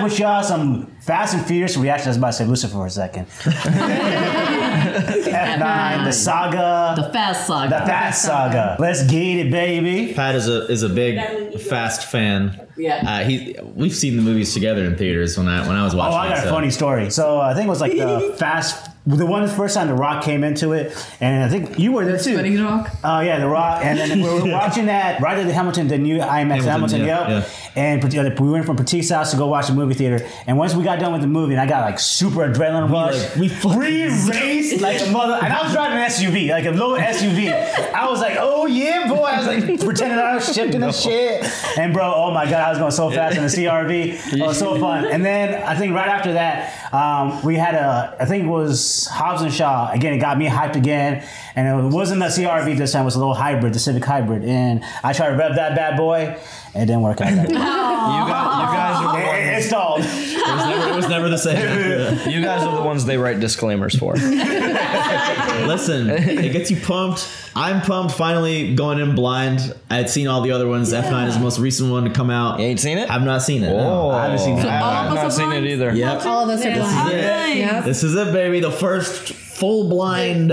back with y'all some Fast and Furious reaction. I was about to say Lucifer for a second. F9, the saga, The Fast Saga. the Fast saga. Let's get it, baby. Pat is a is a big Fast fan. Yeah. Uh, he we've seen the movies together in theaters when I when I was watching. Oh. I got it, a so- funny story. So I think it was like the Fast, the one first time The Rock came into it, and I think you were there too. Spinning Rock. Oh yeah, The Rock, and then we were watching that right at the Hamilton, the new IMAX Hamilton, Hamilton, yeah, yep. yeah. And we went from Petite's house to go watch the movie theater, and once we got done with the movie, and I got like super adrenaline rush, like- we we raced like a mother, and I was driving an SUV, like a little SUV. I was like, oh yeah, boy, I was like pretending I was shifting and shit, and bro, oh my god, I was going so fast in the CRV, it was so fun. And then I think right after that, um, we had a, I think it was Hobbs and Shaw. Again, it got me hyped again, and it wasn't the CRV this time; it was a little hybrid, the Civic Hybrid. And I tried to rev that bad boy, it didn't work out. You guys, you guys are it, it stalled. It was never, it was never the same. You guys are the ones they write disclaimers for. Listen, it gets you pumped. I'm pumped. Finally going in blind. I had seen all the other ones. F9 is the most recent one to come out. You ain't seen it? I've not seen it. no. I haven't seen it. I have all of us not are seen it either. Yep. All of us are This is blind. it. Yeah. This is it, baby. The first full blind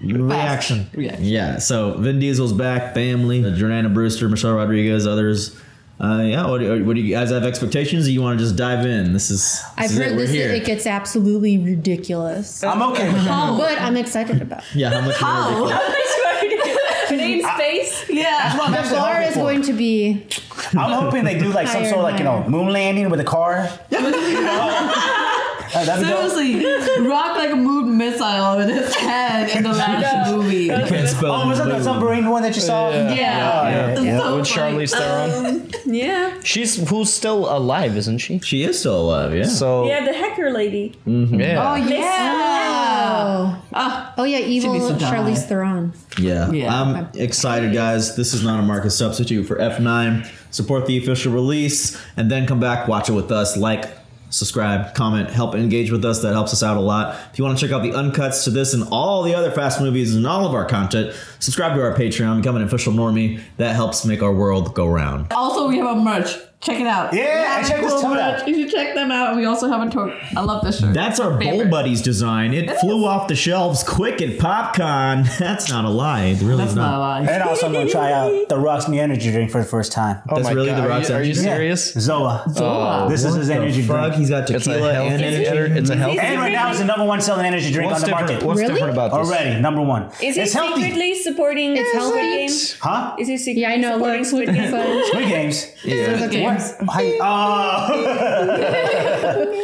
reaction. reaction. Yeah. So Vin Diesel's back, family, Jordana Brewster, Michelle Rodriguez, others. Uh, yeah. What, do- what do you guys have expectations? Or you want to just dive in? This is. This I've is it. heard We're this here. it gets absolutely ridiculous. I'm okay with that. But I'm excited about it. Yeah. How much? more Her name's Space. Yeah. That's what The actually bar hoping is going to be I'm hoping they do like some sort of like you know moon landing with a car. That'd be dope. Seriously, rock like a moon missile in his head in the last movie. Can't spell. Oh, was that the submarine one that you saw? Yeah. yeah, It's yeah. so With funny. Charlize um, Theron. Yeah. She's who's still alive, isn't she? She is still alive. Yeah. So Yeah, the hacker lady. Mm-hmm. yeah. Oh yeah. Oh. Oh yeah, evil needs to. Charlize Theron. Yeah. Yeah. I'm excited, guys. This is not a market substitute for F9. Support the official release and then come back, watch it with us. Like, subscribe, comment, help engage with us. That helps us out a lot. If you want to check out the uncuts to this and all the other fast movies and all of our content, subscribe to our Patreon, become an official normie. That helps make our world go round. Also, we have a merch. Check it out. Yeah, We check have this out. You should check them out. We also have a tote. I love this shirt. That's our Bowl Buddies design. It flew off the shelves quick at PopCon. That's not a lie. It really That's is not a not. lie. And also, I'm gonna try out the Rock's new energy drink for the first time. Oh That's my really god. the are Rock's you, are you energy? serious? Zoa. Oh. This is his energy fuck? drink. He's got It's a tequila and healthy. energy. It's a healthy. And right now, it's the number one selling energy drink What's on the different? market. What's Really? different about this? Already, number one. Is he it's secretly supporting It's Squid healthy. Games? Huh? Is he secretly Yeah, I know. supporting Squid Games? fun. Squid Games. Yeah. Games. Hi-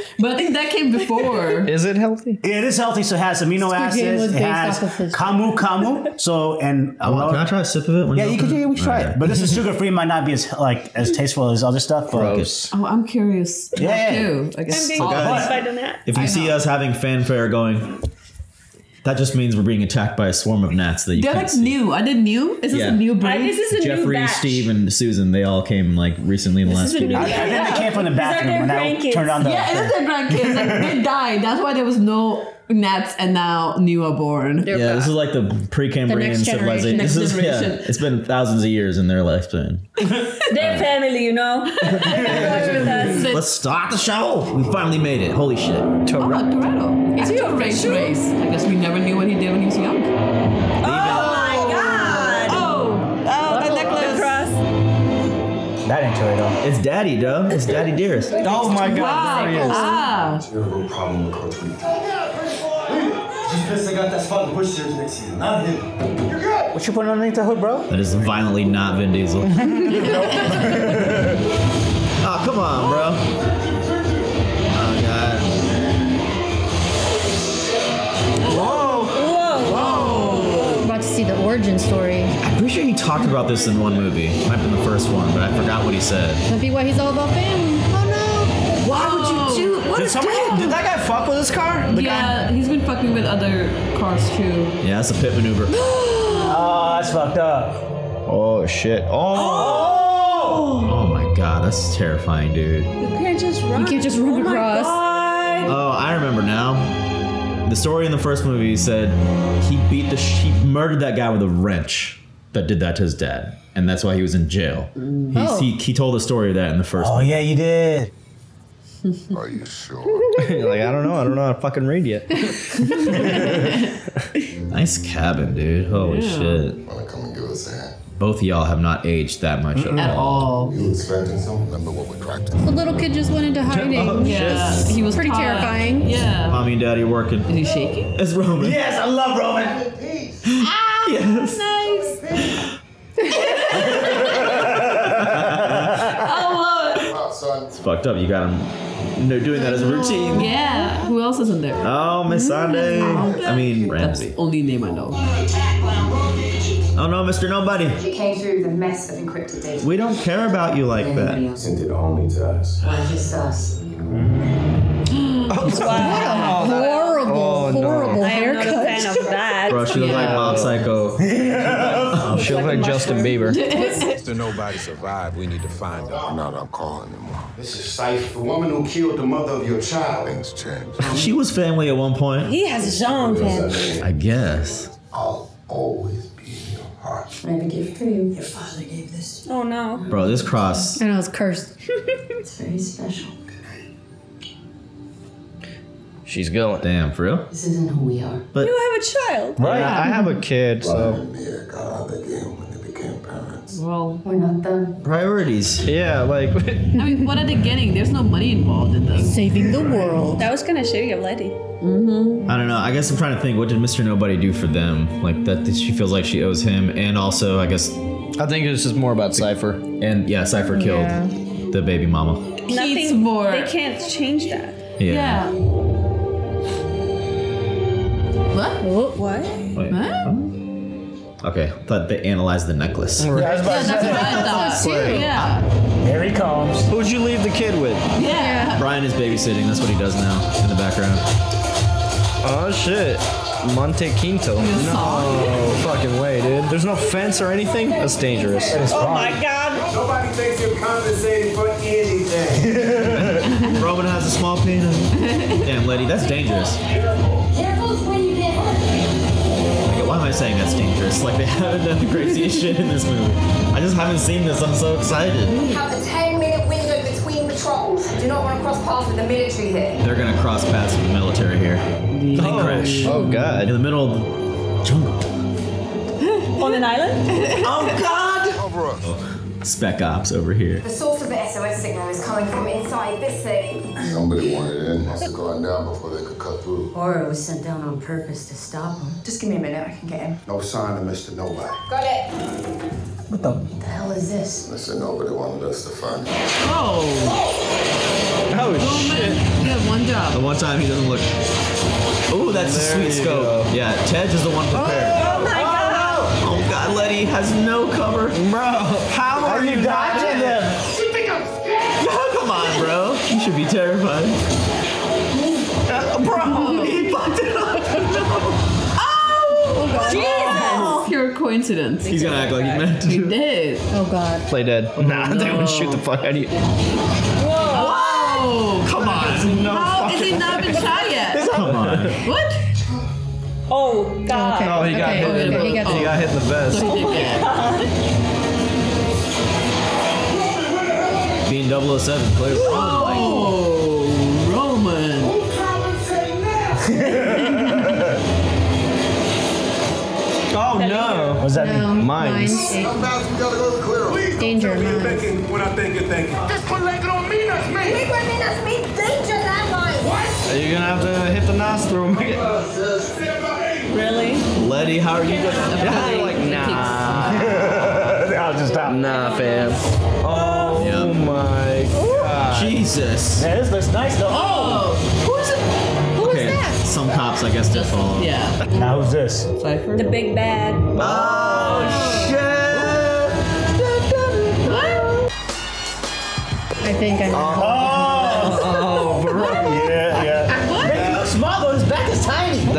But I think that came before. Is it healthy? It is healthy, so it has amino Squid Game acids. was It based has off of his- camu camu. So and Oh, lot- can I try a sip of it? when yeah, you you could. Yeah, we should try Okay. it. But this is sugar free. Might not be as like as tasteful as other stuff. But Gross. Oh, I'm curious. Yeah, yeah. Too. I I'm guess. being all- guys- by the. If you see us having fanfare going, that just means we're being attacked by a swarm of gnats that you They're can't like see. new. I did new. Is this Yeah. a new breed? this is a new Jeffrey, batch. Steve, and Susan, they all came like recently in the last is a few new I, I weeks. think they came from the These are bathroom their when I grandkids. turned on the. yeah, it is their grandkids. Like, they died. That's why there was no gnats, and now new born. They're Yeah, this is like the Precambrian next civilization. This is, Next yeah, it's been thousands of years in their lifespan. They're family, you know. They're with us. Let's start the show. We finally made it. Holy shit. Oh, Toretto. Is he Actor race official? race. I guess we never knew what he did when he was young. Oh my god. Oh, oh, the The necklace. cross. That ain't true though. It's Daddy, duh. It's Daddy Dearest. Oh my god, Wow. there he is. Ah. I got that spot in the Busch Series next season, not him. You're good. What you putting underneath the hood, bro? That is violently not Vin Diesel. oh, come on, bro. Oh, God. Whoa. about to see the origin story. I'm pretty sure he talked about this in one movie. Might have been the first one, but I forgot what he said. That'd be why he's all about family. What Did is somebody? that? Did that guy fuck with his car? The guy. Yeah, he's been fucking with other cars too. Yeah, that's a pit maneuver. Oh, that's fucked up. Oh shit. Oh. oh. Oh my god, that's terrifying, dude. You can't just run. You can't just run oh my across. God. Oh, I remember now. The story in the first movie said he beat the sh- he murdered that guy with a wrench that did that to his dad, and that's why he was in jail. Oh. He he told the story of that in the first. Oh movie. yeah, you did. Are you sure? You're like, I don't know. I don't know how to fucking read yet. Nice cabin, dude. Holy Yeah. shit. Wanna come and give us a hand? Both of y'all have not aged that much at At all. all. You expecting something? Remember what we're? The little kid just went into hiding. Oh, yeah. He was Pretty tired. terrifying. Yeah. Mommy and daddy working. Is he shaking? It's Roman. Yes, I love Roman. Yes. Oh, nice. It's fucked up. You got him no, doing that as a routine. Yeah. Who else is in there? Oh, Miss mm-hmm. Sunday. I mean, That's Ramsey. the only name I know. Oh no, Mr. Nobody. It came through the mess of encrypted data. We don't care about you like that. else? Sent it only to us. Why just us? Oh, horrible, Oh, no. horrible I am not a haircut. fan of that. Bro, she looks like Yeah. Mob Psycho. She looks like Justin Bieber. Mr. Nobody survived. We need to find her. Not I'm calling him. This is Syph, the woman who killed the mother of your child. Things change. She was family at one point. He has his own family. I guess. I'll always be in your heart. I have a gift for you. Your father gave this. Oh no. Bro, this cross. And I was it's cursed. It's very special. She's going. Damn, for real? This isn't who we are. But You have a child. Right. I have a kid, Brian so and Mia got out of the game when they became parents. Well, We're not them. Priorities. yeah, like I mean, what are they getting? There's no money involved in this. Saving the world. That was kind of shitty of Letty. Mm-hmm. I don't know. I guess I'm trying to think. What did Mr. Nobody do for them? Like that, that she feels like she owes him, and also I guess, I think it's just more about Cipher. and yeah, Cipher killed Yeah. the baby mama. Keith's more. They can't change that. Yeah. Yeah. What? Oh, What? Wait. Huh? Okay, thought they analyzed the necklace. Yeah, I was about Yeah, to that's what. I thought. too. Yeah. Here he comes. Who'd you leave the kid with? Yeah. Brian is babysitting. That's what he does now in the background. Oh shit. Montequinto. No fucking way, dude. There's no fence or anything? That's dangerous. Oh my god. Nobody thinks you're compensating for anything. Roman has a small penis. Damn, lady, that's dangerous. Like, why am I saying that's dangerous? Like they haven't done the craziest shit in this movie. I just haven't seen this. I'm so excited. We have a 10 minute window between patrols. Do not want to cross paths with the military here. They're gonna cross paths with the military here. Plane oh. crash Oh god. in the middle of the jungle. On an island? Oh God! Cover us. Oh. Spec ops over here. The source of the SOS signal is coming from inside this thing. Somebody wanted in. Must have gone down before they could cut through. Or it was sent down on purpose to stop them. Just give me a minute, I can get him. No sign of Mr. Nobody. Got it. What the? the hell is this? Mr. Nobody wanted us to find him. Oh. Oh shit. You have one job. The one time he doesn't look. Ooh, that's a sweet scope. go. Yeah, Tej is the one prepared. Oh my god. Oh Letty has no cover. Bro, how Are you dodging them? You think I'm scared? Come on, bro. You should be terrified. Uh, bro, he fucked it up. Oh, oh Jesus! Oh, pure coincidence. He's gonna act like he meant to. He did. Oh god. play dead? Nah, they would shoot the fuck out of you. Oh. Come on. No How is he not been shot yet? Come on. What? Oh god. Okay. Oh, he got okay, hit. in the- he got he got hit in the vest. So he did get. Being 007, clearly. Oh, Roman. Oh no. What does that No, mean? Mines. mines. How gotta go to the? Please Danger, don't tell me you're thinking what I think you're thinking. This put like it on me, that's me. that's me. Danger landmine. What? You're gonna have to hit the nostril. Really? Letty, how are you doing? Yeah, You're like, nah, I'll just stop. nah, fam. Oh Yep. Oh my god. Jesus. Yeah, this looks nice though. Oh! Who is it? Who Okay, is that? some cops, I guess, did fall. Yeah. Now who's this? Cipher. The big bad. Oh, shit. I think I know. Oh!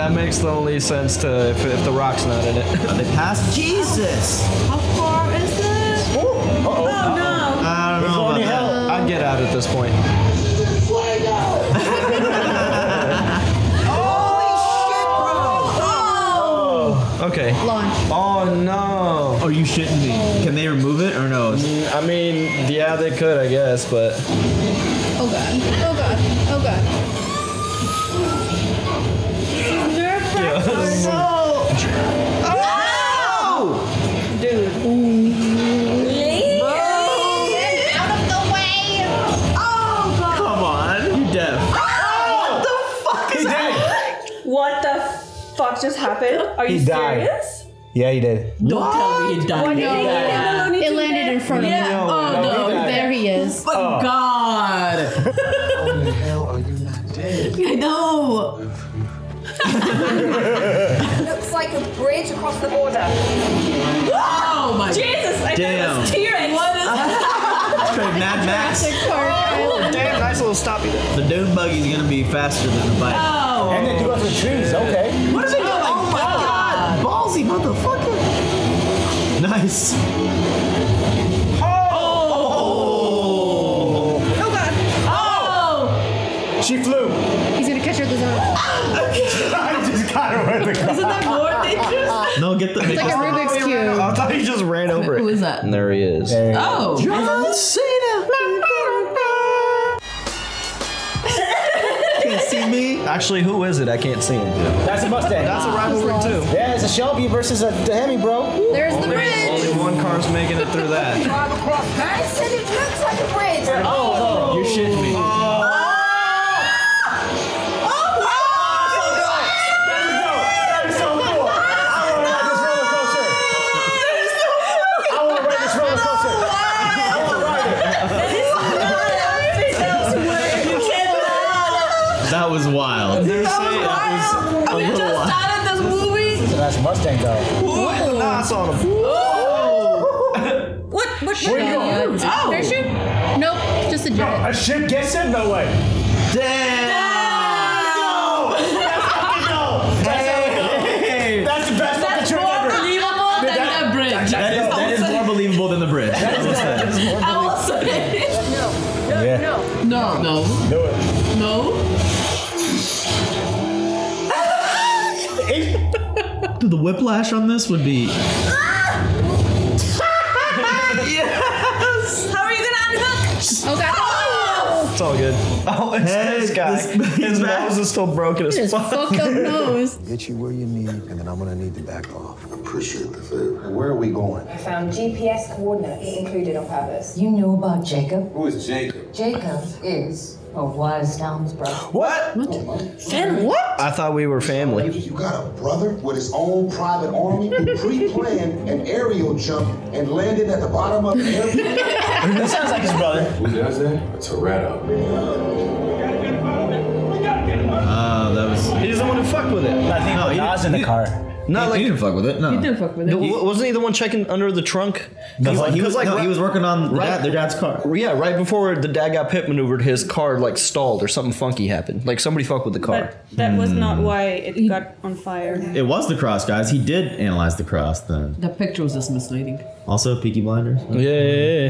That makes the only sense to if, if the rock's not in it. They passed. Jesus. How far is this? Uh oh. No. I don't know about that. hell. I'd get out at this point. Holy shit, bro! Oh! Okay. Launch. Oh no. Are you shitting me? Can they remove it or no? I mean, yeah, they could, I guess, but Oh god. Oh god. Fuck just happened? Are you He died. serious? Yeah, he did. Don't tell me he died. Why did they give him the Looney It landed in front of Yeah. me. Oh, oh no. There he is. Oh, but oh. God. How the hell are you not dead? I know. Looks like a bridge across the border. Oh my. Jesus, I Damn. thought it was T-Rex. What is that? Straight Mad Max. Jurassic Park damn, nice little stoppy there. The dune buggy's gonna be faster than the bike. Oh. And then do it for trees. Okay. What is he doing? Oh my God. Ballsy motherfucker. Nice. Oh. Oh, oh! She flew. He's gonna catch her with his arm. I just got her with the car. Isn't that more dangerous? No, get the. It's like a Rubik's Cube. I thought he just ran over Who it. is that? And there he is. Oh. Can't Actually, who is it? I can't see him. That's a Mustang. That's a rivalry too. yeah, it's a Shelby versus a Hemi, bro. There's the bridge. Only one car's making it through that. I said it looks like a bridge. Oh, oh You're shitting me. It's a nice Mustang, though. What the knots on him? What? What? Where you going? Oh. Parachute? Nope. Just a jet. A ship gets it? No way. The whiplash on this would be. How are you gonna unhook? Oh god. It's all good. Oh, it's Hey, this guy. this- His nose is still broken as His fuck. fucked up nose. Get you where you need, and then I'm gonna need to back off. Appreciate the favor. Where are we going? I found GPS coordinates included on purpose. You knew about Jacob? Who is Jacob? Jacob is, or was, Dom's brother. What? I thought we were family. You got a brother with his own private army who pre-planned an aerial jump and landed at the bottom of the airplane? That sounds like his brother. Who does that? A Toretto. Ah, that was. He's the one who fucked with it. I think No, no, he Nas in didn't- the car. Not he like didn't fuck with it. No. You didn't fuck with it. W- wasn't he the one checking under the trunk? No, like- he was 'cause like no, right- he was working on the right- dad, their dad's car. Yeah, right before the dad got pit maneuvered, his car like stalled or something funky happened. Like somebody fucked with the car. But that was not hmm. why it got on fire. It was the cross, guys. He did analyze the cross then. The picture was just misleading. Also, Peaky Blinders. Yeah, yeah, yeah.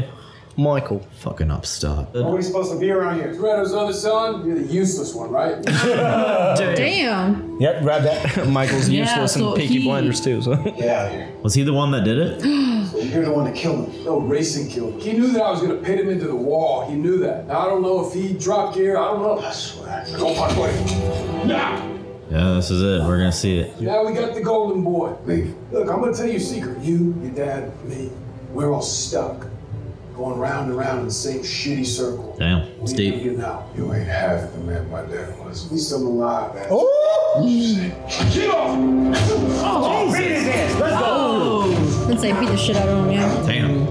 Michael. Fucking upstart. Nobody's supposed to be around here. Toretto's other son, you're the useless one, right? Damn. Yep, grab that. Michael's Yeah, useless so in Peaky he- Blinders too. So Get out of here. Was he the one that did it? You're the one that killed him. No, racing killed him. He knew that I was gonna pit him into the wall. He knew that. Now I don't know if he dropped gear. I don't know. I swear. Go fuck with him. Now. Yeah, this is it. We're gonna see it. Now we got the golden boy. Leave. Look, I'm gonna tell you a secret. You, your dad, me, we're all stuck. Going round and round in the same shitty circle. Damn, We it's ain't deep. gonna get out. You ain't half the man my dad was. At least I'm alive, man. Oh! Get off! Oh, beat his ass. Let's go. Oh. Let's say beat the shit out of him, yeah. Damn.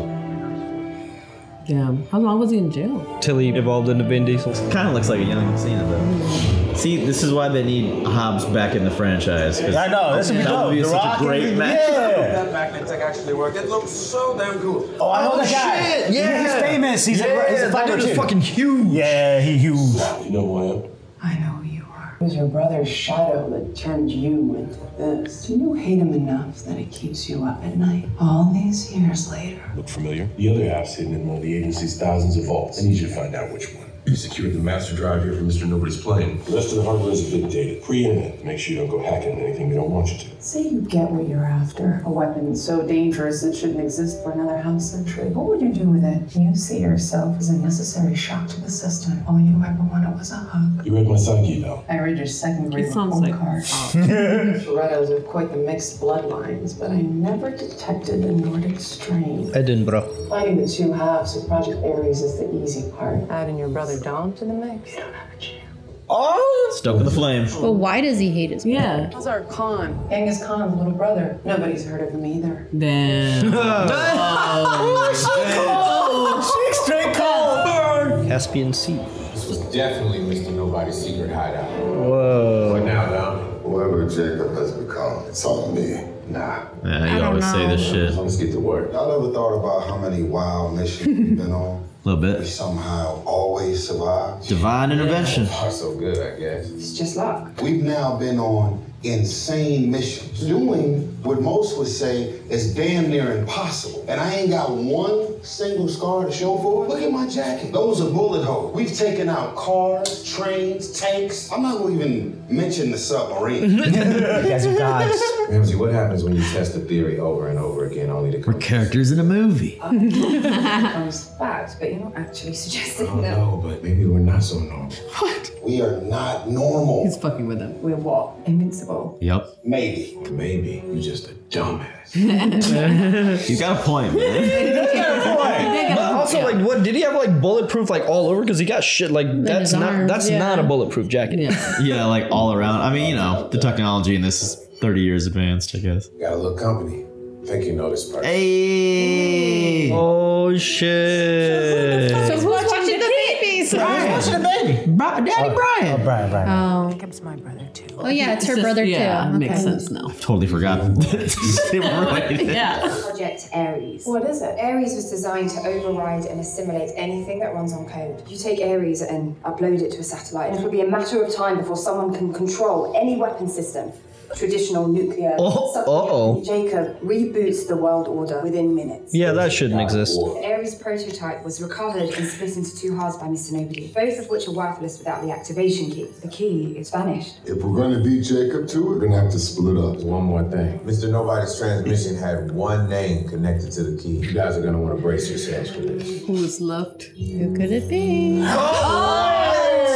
Damn. How long was he in jail? till he evolved into Vin Diesel. Kind of looks like a young Cena though. See, this is why they need Hobbs back in the franchise. 'cause I know. This would be that dope. would be The such Rock a great and- match. Yeah. That magnet tech actually worked. It looks so damn cool. Oh, I know Oh, that guy. shit, yeah. He's famous. He's yeah, a, he's a that fighter dude is fucking huge. Yeah, he huge. You know who I am? I know who you are. It was your brother's shadow that turned you into this. Do you hate him enough that it keeps you up at night? All these years later. Look familiar? The other half's hidden in one of the agency's thousands of vaults. I need you to find out which one. You secured the master drive here for Mr. Nobody's plane. The rest of the hardware is a bit dated. Pre-internet. Make sure you don't go hacking anything we don't want you to. Say you get what you're after. A weapon so dangerous it shouldn't exist for another half century. What would you do with it? You see yourself as a necessary shock to the system. All you ever wanted was a hug. You read my psyche, though. I read your second grade sounds report like- card. Toretto's have quite the mixed bloodlines, but I never detected a Nordic strain. Edinburgh. Finding the two halves of Project Ares is the easy part. Adding your brother Dom to the mix. Oh! Stuck in the flame. But why does he hate his brother? Yeah. How's our Khan? Genghis Khan's little brother. Nobody's heard of him either. Damn. Oh, Chick oh, straight cold. Caspian Sea. This was definitely Mr. Nobody's secret hideout. Whoa. What now, Dom? Whoever Jacob has become, it's on me. Nah. Yeah, you always say this shit. Let's get to work. Y'all ever thought about how many wild missions we've been on? A little We bit. somehow always survive. Divine intervention. Not so good, I guess. It's just luck. We've now been on insane missions, doing what most would say is damn near impossible. And I ain't got one single scar to show for it. Look at my jacket. Those are bullet holes. We've taken out cars, trains, tanks. I'm not gonna even mention the submarine. Guys are gods. Ramsey, what happens when you test a theory over and over again only to come We're Characters in a movie. Uh, becomes fact, but you're not actually suggesting Oh that. no, but maybe we're not so normal. What? We are not normal. He's fucking with him. We're what? Invincible. Yep. Maybe. Or maybe you're just a dumbass. You got a point, man. He's got a point. But also, like, what did he have like bulletproof like all over? Because he got shit like that's not arms, that's yeah. not a bulletproof jacket. Yeah. Yeah, like all around. I mean, you know, the technology in this is 30 years advanced, I guess. Got a little company. Think you know this person. Hey! Oh shit! So who's watching the babies? Who's Watching the baby. Daddy oh, Brian! Oh, Brian, Brian. Oh. Jacob's my brother too. Oh yeah, it's her just- brother yeah, too. makes Okay. sense now. Totally forgot. they were related. Yeah. Project Ares. What is it? Ares was designed to override and assimilate anything that runs on code. You take Ares and upload it to a satellite, and it will be a matter of time before someone can control any weapon system. Traditional nuclear. Oh, Jacob reboots the world order within minutes. Yeah, that shouldn't exist. The Ares prototype was recovered and split into two halves by Mr. Nobody, both of which are worthless without the activation key. The key is vanished. If we're gonna beat Jacob too, we're gonna have to split up. One more thing. Mr. Nobody's transmission had one name connected to the key. You guys are gonna want to brace yourselves for this. Who is left? Who could it be?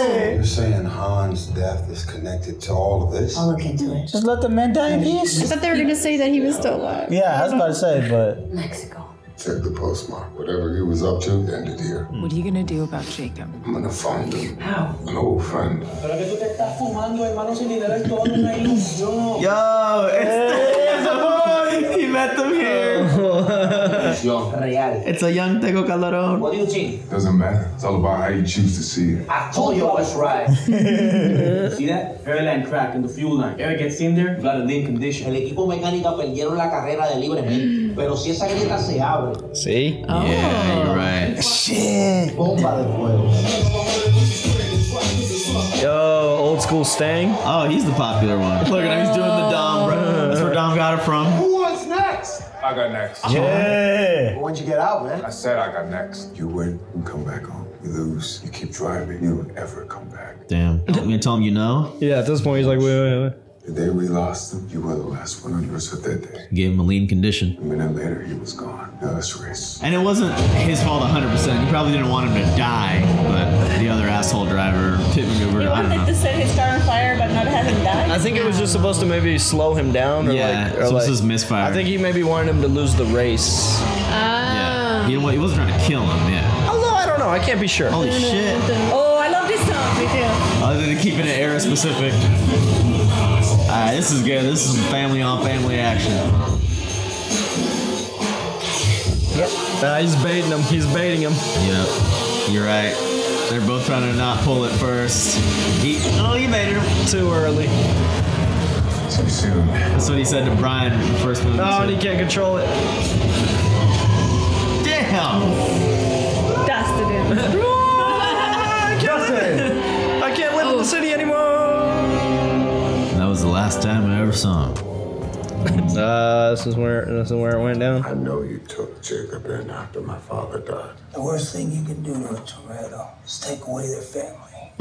You're saying Han's death is connected to all of this? I'll look into it. Just let the man die in I peace. thought they were gonna say that he was still alive. Yeah, I was about to say, but Mexico. Check the postmark. Whatever he was up to ended here. What are you gonna do about Jacob? I'm gonna find him. How? An old friend. Yo, it's the boy! He met them here. It's a young Tego Calderon. What do you think? Doesn't matter. It's all about how you choose to see it. I told you I was right. See that? Airline crack in the fuel line. Air gets in there, got a lean condition. El equipo mecánica perdieron la carrera de libremente. Pero si esa grieta se abre, See? Yeah, you're oh. right. shit. bomba de fuego. Yo, old school Stang. Oh, he's the popular one. Look at him, he's doing the Dom. bro. That's where Dom got it from. Who wants next? I got next. Yeah. When'd you get out, man? I said I got next. You win, you come back home. You lose, you keep driving, you don't ever come back. Damn. You want me to tell him you know? Yeah, at this point he's like, wait, wait, wait. The day we lost him, you were the last one on yours with that day. Gave him a lean condition. A minute later, he was gone. Now let's race. And it wasn't his fault 100%. He probably didn't want him to die, but the other asshole driver, pit maneuver, I don't know. to set his car on fire but not have him die? I think it was just supposed to maybe slow him down, or Yeah, like, or so this is misfire. I think he maybe wanted him to lose the race. Yeah. He, didn't, want- he wasn't trying to kill him, yeah. Although I don't know, I can't be sure. Holy shit. Oh, too. Other than keeping it era specific. Alright, this is good. This is family on family action. Nah, he's baiting him. He's baiting him. Yep. You're right. They're both trying to not pull it first. He, oh, he made it Too early. Too soon. That's what he said to Brian the first movie. No, oh, and he can't control it. Damn! Last time I ever saw him. Uh, this is where this is where it went down. I know you took Jacob in after my father died. The worst thing you can do to a Toretto is take away their family.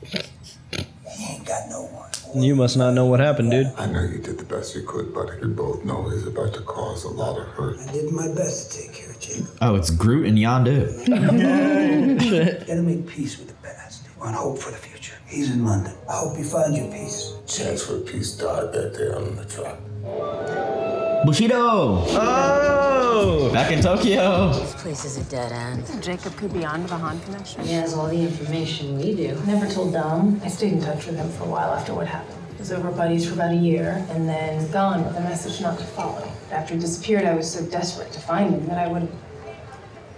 he ain't got no one. You must not know what happened, dude. I know you did the best you could, buddy. We both know he's about to cause a lot of hurt. I did my best to take care of Jacob. Oh, it's Groot and Yondu. Gotta make peace with the past. and hope for the future. He's in London. I hope you find your peace. Chance for peace died that day on the truck. Bushido. Oh, back in Tokyo. This place is a dead end. Jacob could be onto the Han connection. He has all the information we do. Never told Dom. I stayed in touch with him for a while after what happened. Was over buddies for about a year and then gone with a message not to follow. After he disappeared, I was so desperate to find him that I would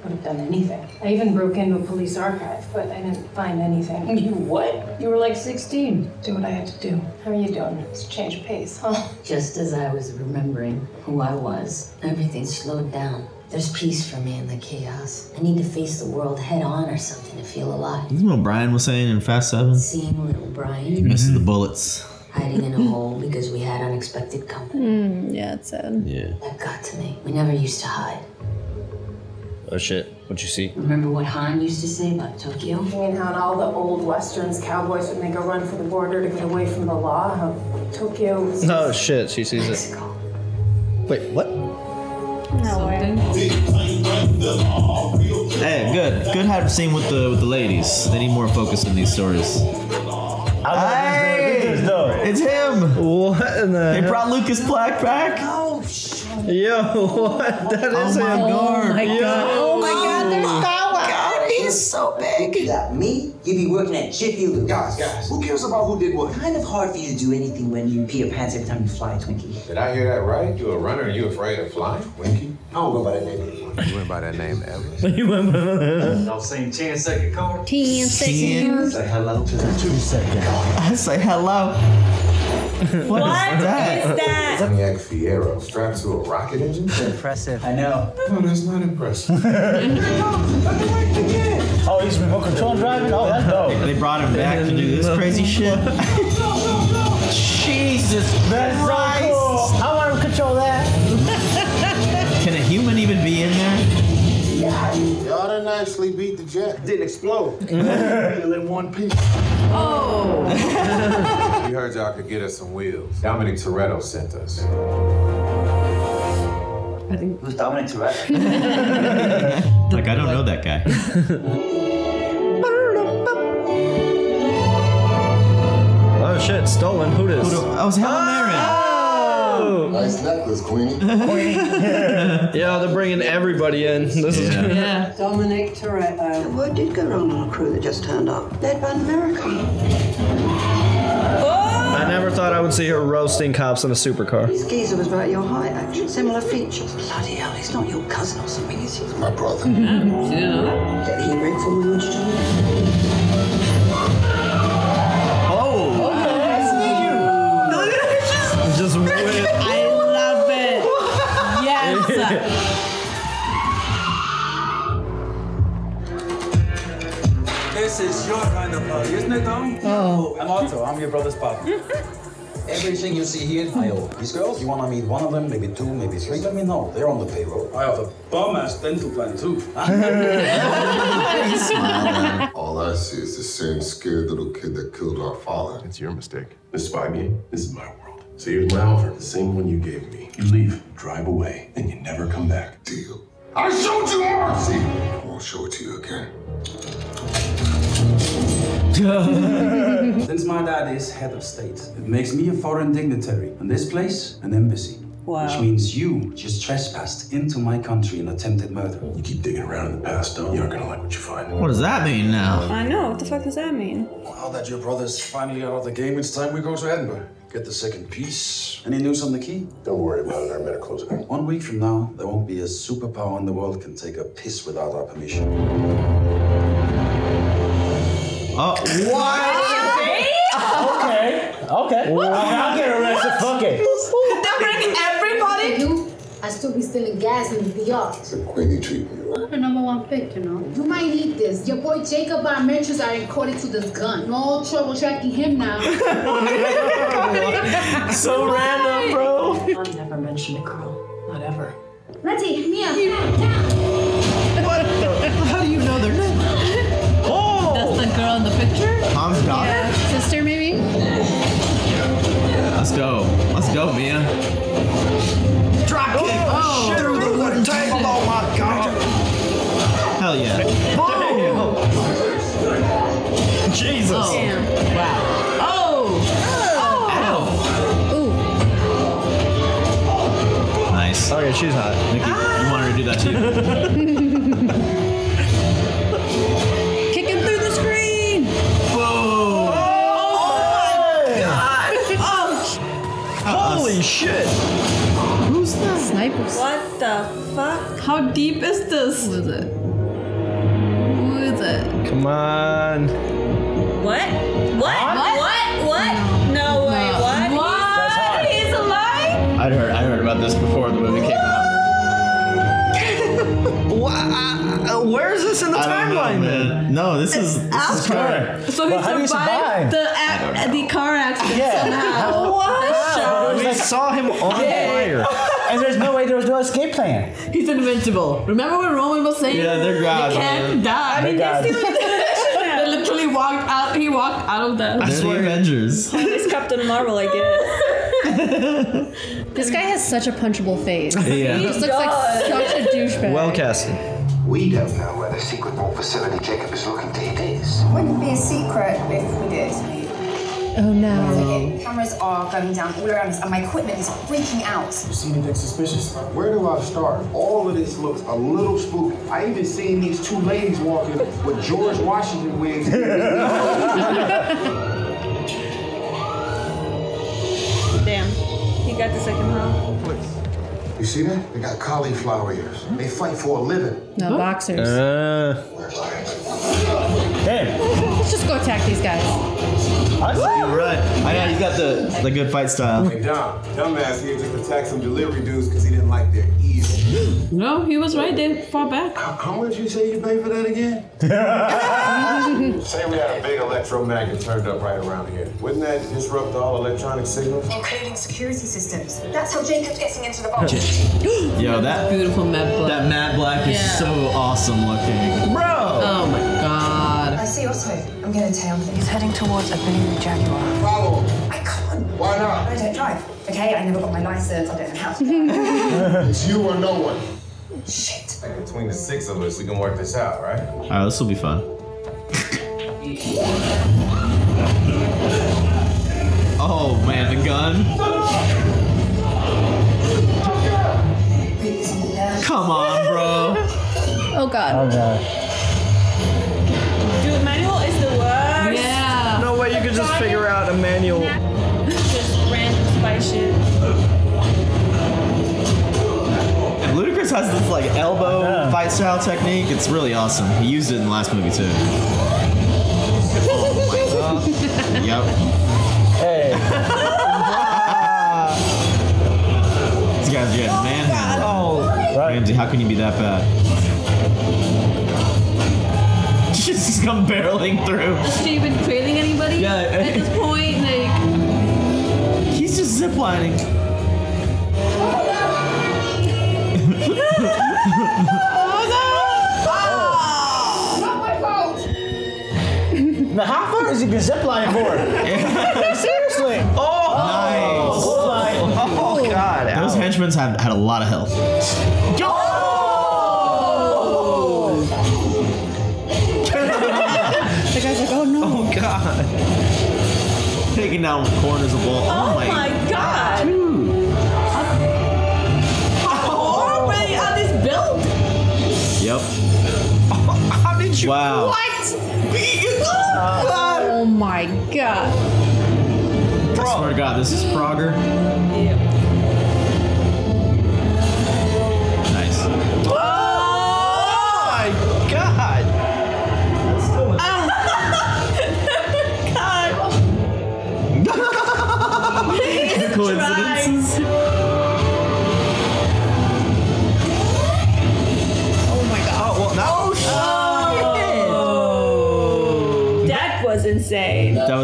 would have done anything. I even broke into a police archive, but I didn't find anything. You what? You were like 16. Do what I had to do. How are you doing? It's a change of pace, huh? Just as I was remembering who I was, everything slowed down. There's peace for me in the chaos. I need to face the world head on or something to feel alive. This is what Brian was saying in Fast Seven. Seeing little Brian. He Brian misses the bullets. hiding in a hole because we had unexpected company. Mm, yeah, it's sad. Yeah. That got to me. We never used to hide. Oh shit! What'd you see? Remember what Han used to say about Tokyo? Me and how in all the old westerns, cowboys would make a run for the border to get away from the law. How Tokyo was Oh shit! She sees it. Wait, what? No way. Hey, good. Good have a scene with the with the ladies. They need more focus in these stories. Hey, it's him. What in the? They brought Lucas Black back. Oh, shit. Yo, what? That oh is Oh my him. god. my Yo. God. Oh my god, there's oh Star Wars. God, he's so big. You got me? You be working at Jiffy Lube. Guys, guys, who cares about who did what? Kind of hard for you to do anything when you pee your pants every time you fly, Twinkie. Did I hear that right? You a runner and you afraid of flying, Twinkie? I don't go by that name anymore. You went by that name ever? You went by- Y'all seen 10 second card? Ten seconds. Say hello to the two second I say hello. what is that? that? Pontiac Fiero strapped to a rocket engine? Impressive. I know. No, that's not impressive. Oh, he's remote control driving? Oh, that's dope. They brought him back to do this crazy shit. Jesus That's so cool. I want to control that. Can a human even be in there? Y'all done actually beat the jet. Didn't explode. Still in one piece. Oh. We heard y'all could get us some wheels. Dominic Toretto sent us. I think Who's Dominic Toretto? Like I don't know that guy. Oh shit! Stolen. Who this? I was Helen Mirren. Nice necklace, Queenie. Yeah, they're bringing everybody in. This is. yeah. Dominic Toretto. What did go wrong on a crew that just turned up? Led by an American. I never thought I would see her roasting cops in a supercar. This geezer was about your height, actually. Similar features. Bloody hell, he's not your cousin or something, is he? My brother. Mm-hmm. She didn't know that. Did he break for me, would you tell This is your kind of party, isn't it, Dom? Oh. I'm Otto. I'm your brother's partner. Everything you see here, I owe. These girls, you want to meet one of them, maybe two, maybe three, let me know. They're on the payroll. I have a bum-ass dental plan, too. All I see is the same scared little kid that killed our father. It's your mistake. This spy game, this is my world. So here's my offer, the same one you gave me. You leave, drive away, and you never come back. Deal. I showed you mercy! I won't show it to you again. Since my dad is head of state, it makes me a foreign dignitary, and this place an embassy. Wow. Which means you just trespassed into my country and attempted murder. You keep digging around in the past, Dom, you You aren't gonna like what you find. What does that mean now? I know. What the fuck does that mean? Now that your brother's finally out of the game, it's time we go to Edinburgh. Get the second piece. Any news on the key? Don't worry about it, our men are closing in. One week from now, there won't be a superpower in the world can take a piss without our permission. Oh, Okay. Okay. I'll, I'll get arrested. Fuck it. They're bringing everybody. You, I still be stealing gas in the yard. So Queenie treat me right. The number one pick, you know. You might need this. Your boy Jacob biometrics are encoded to this gun. No trouble tracking him now. so random, bro. I'll never mentioned it, girl. Not ever. Letty, Mia, What girl in the picture? Tom's daughter? Yeah, sister maybe. Let's go. Let's go, Mia. Drop kick Oh. through the wooden table. Oh my god. Hell yeah. Boom! Jesus. Oh. Wow. Oh. oh. Ooh! Nice. Oh, okay, she's hot. Nikki, you want her to do that too? shit! Who's that? Snipers. What the fuck? How deep is this? Who is it? Who is it? Come on. What? What? What? What? No way. What? What? He's alive? I'd heard I heard about this before the movie came out. Wha- uh, where is this in the I don't know, timeline then? man. No, this is this is current. So he Well, how do you survived survive? the ac- the car accident Yeah. somehow. What? That shows. We saw him on Yeah. fire. And there's no way there was no escape plan. He's invincible. Remember when Roman was saying Yeah, they're gods, they can't man. die? They're gods. they literally walked out. He walked out of that. They're the Avengers. It's Captain Marvel, I guess. This guy has such a punchable face. Yeah. He just looks like such a douchebag. Well casted. We don't know where the secret vault facility Jacob is looking to hit is. Wouldn't be a secret if we did. Oh no. Cameras are going down all around us, and my equipment is freaking out. You see anything suspicious? Where do I start? All of this looks a little spooky. I even seen these two ladies walking with George Washington wigs. He got the second round. You see that? They got cauliflower ears. They fight for a living. No boxers. Uh, Damn. Let's just go attack these guys. You're right. I know you got the the good fight style. Hey, Dom, dumbass here just attacked some delivery dudes because he didn't like their ears. No, he was right. They fought back. How, how much you say you pay for that again? Say we had a big electromagnet turned up right around here. Wouldn't that disrupt all electronic signals? Including security systems. That's how Jacob's getting into the vault. Yo, that Beautiful Matt Black. that matte black is Yeah. so awesome looking. bro! Oh my god. I see Otto. I'm gonna tail him. He's heading towards a blue Jaguar. Follow him. I can't. Why not? I don't drive. Okay, I never got my license. I don't know how to drive. It's you or no one. Shit. Between the six of us, we can work this out, right? All right, this will be fun. oh man, the gun! Come on, bro. Oh god. Oh god. Has this like elbow fight style technique. It's really awesome. He used it in the last movie too. Oh my god. Yep. Hey. These guys are getting oh, manhandled. Oh, Ramsey, how can you be that bad? Just come barreling through. Has she even trailing anybody? Yeah, At this point, like. He's just ziplining. How far has he been ziplining for? Seriously. oh, Nice. Clothesline. oh God! Those ow. henchmen had, had a lot of health. Oh. The guy's like, oh no. Oh God! Taking down corners of wall. Oh, Oh my god. Dude. Already on this build? Yep. How did you? Wow. Oh my god. I swear to God, this is Frogger. Nice.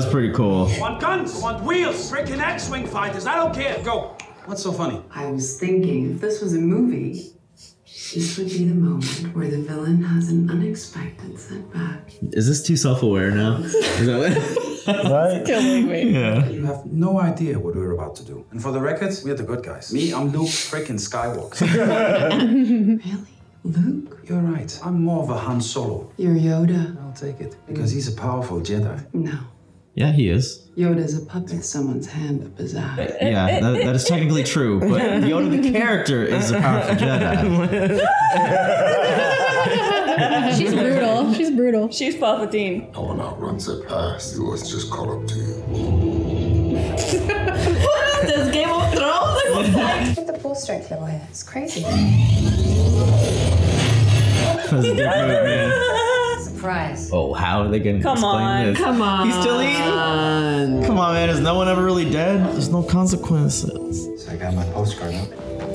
Was pretty cool. I Want guns, I want wheels, freaking X-Wing fighters, I don't care. Go. What's so funny? I was thinking, if this was a movie, this would be the moment where the villain has an unexpected setback. Is this too self-aware now? Is that what? right? Yeah. You have no idea what we're about to do. And for the record, we're the good guys. Me, I'm Luke freaking Skywalker. really? Luke? You're right. I'm more of a Han Solo. You're Yoda. I'll take it. Because he's a powerful Jedi. No. Yeah, he is. Yoda's a puppet someone's hand up his ass. Yeah, that, that is technically true, but Yoda the character is a powerful Jedi. She's brutal. She's brutal. She's Palpatine. No one outruns their past. It was just caught up to you. what is this, Game of Thrones? Look at the pull strength level here. It's crazy. That's a good move, man. Surprise. Oh, how are they going to Come explain on, this? come He's still eating? Come on, man. Is no one ever really dead? There's no consequences. So I got my postcard up.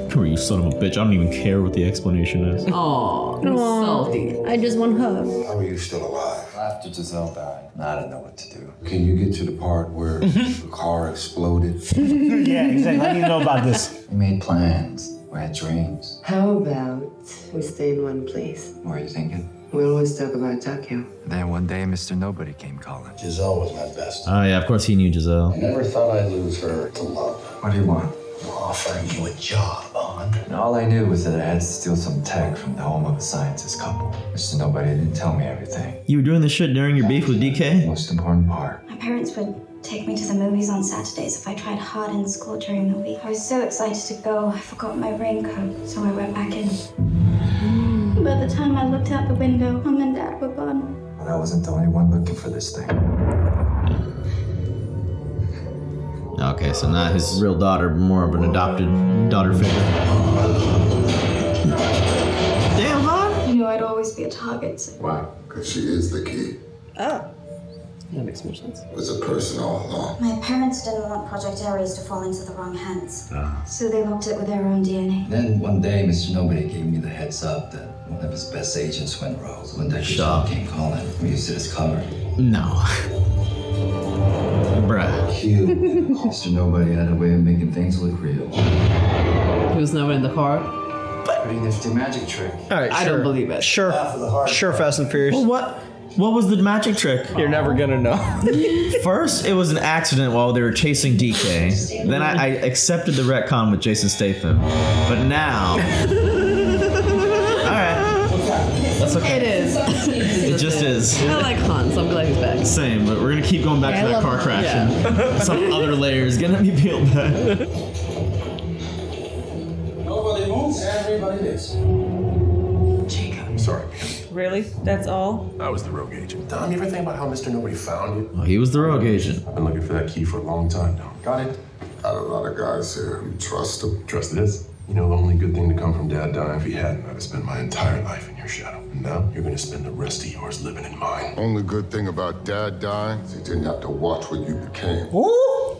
Come here, you son of a bitch. I don't even care what the explanation is. Oh, salty. I just want her. How are you still alive? After Giselle died, I didn't know what to do. Can you get to the part where the car exploded? yeah, exactly. How do you know about this? We made plans. We had dreams. How about we stay in one place? What are you thinking? We always talk about Tokyo. Then one day, Mr. Nobody came calling. Giselle was my best. Oh, yeah, of course he knew Giselle. I never thought I'd lose her to love. What do you want? I'm offering you a job, Han. And all I knew was that I had to steal some tech from the home of a scientist couple. Mr. Nobody didn't tell me everything. You were doing this shit during your beef with DK? Most important part. My parents would take me to the movies on Saturdays if I tried hard in school during the week. I was so excited to go, I forgot my raincoat, so I went back in. By the time I looked out the window, mom and dad were gone. But I wasn't the only one looking for this thing. Okay, so not his real daughter, more of an adopted daughter figure. Damn, huh? You knew I'd always be a target. So. Why? Because she is the key. Oh. That makes more sense. Was a person all along. My parents didn't want Project Ares to fall into the wrong hands, Ah. so they locked it with their own DNA. Then one day, Mr. Nobody gave me the heads up that one of his best agents went rogue. So when Deckard Shaw came calling, we used it as cover. No. Bruh. Cute. Mr. Nobody had a way of making things look real. He was never in the car. Pretty the magic trick. All right, I don't believe it. Sure, sure, Fast and Furious. Well, what? What was the magic trick? You're never gonna know. First, it was an accident while they were chasing DK. Then I, I accepted the retcon with Jason Statham. But now. Alright. That's okay. It is. It just is. I like Han, so I'm glad he's back. Same, but we're gonna keep going back Yeah, to that car Han. crash Yeah. and some other layers gonna be peeled back. Nobody moves, everybody lives. Jacob. I'm sorry. Really? That's all? I was the rogue agent. Dom, you ever think about how Mr. Nobody found you? Oh, he was the rogue agent. I've been looking for that key for a long time now. Got it? Got a lot of guys here who trust him. Trust this. You know, the only good thing to come from Dad dying, if he hadn't, I'd have spent my entire life in your shadow. And now you're gonna spend the rest of yours living in mine. Only good thing about Dad dying is he didn't have to watch what you became.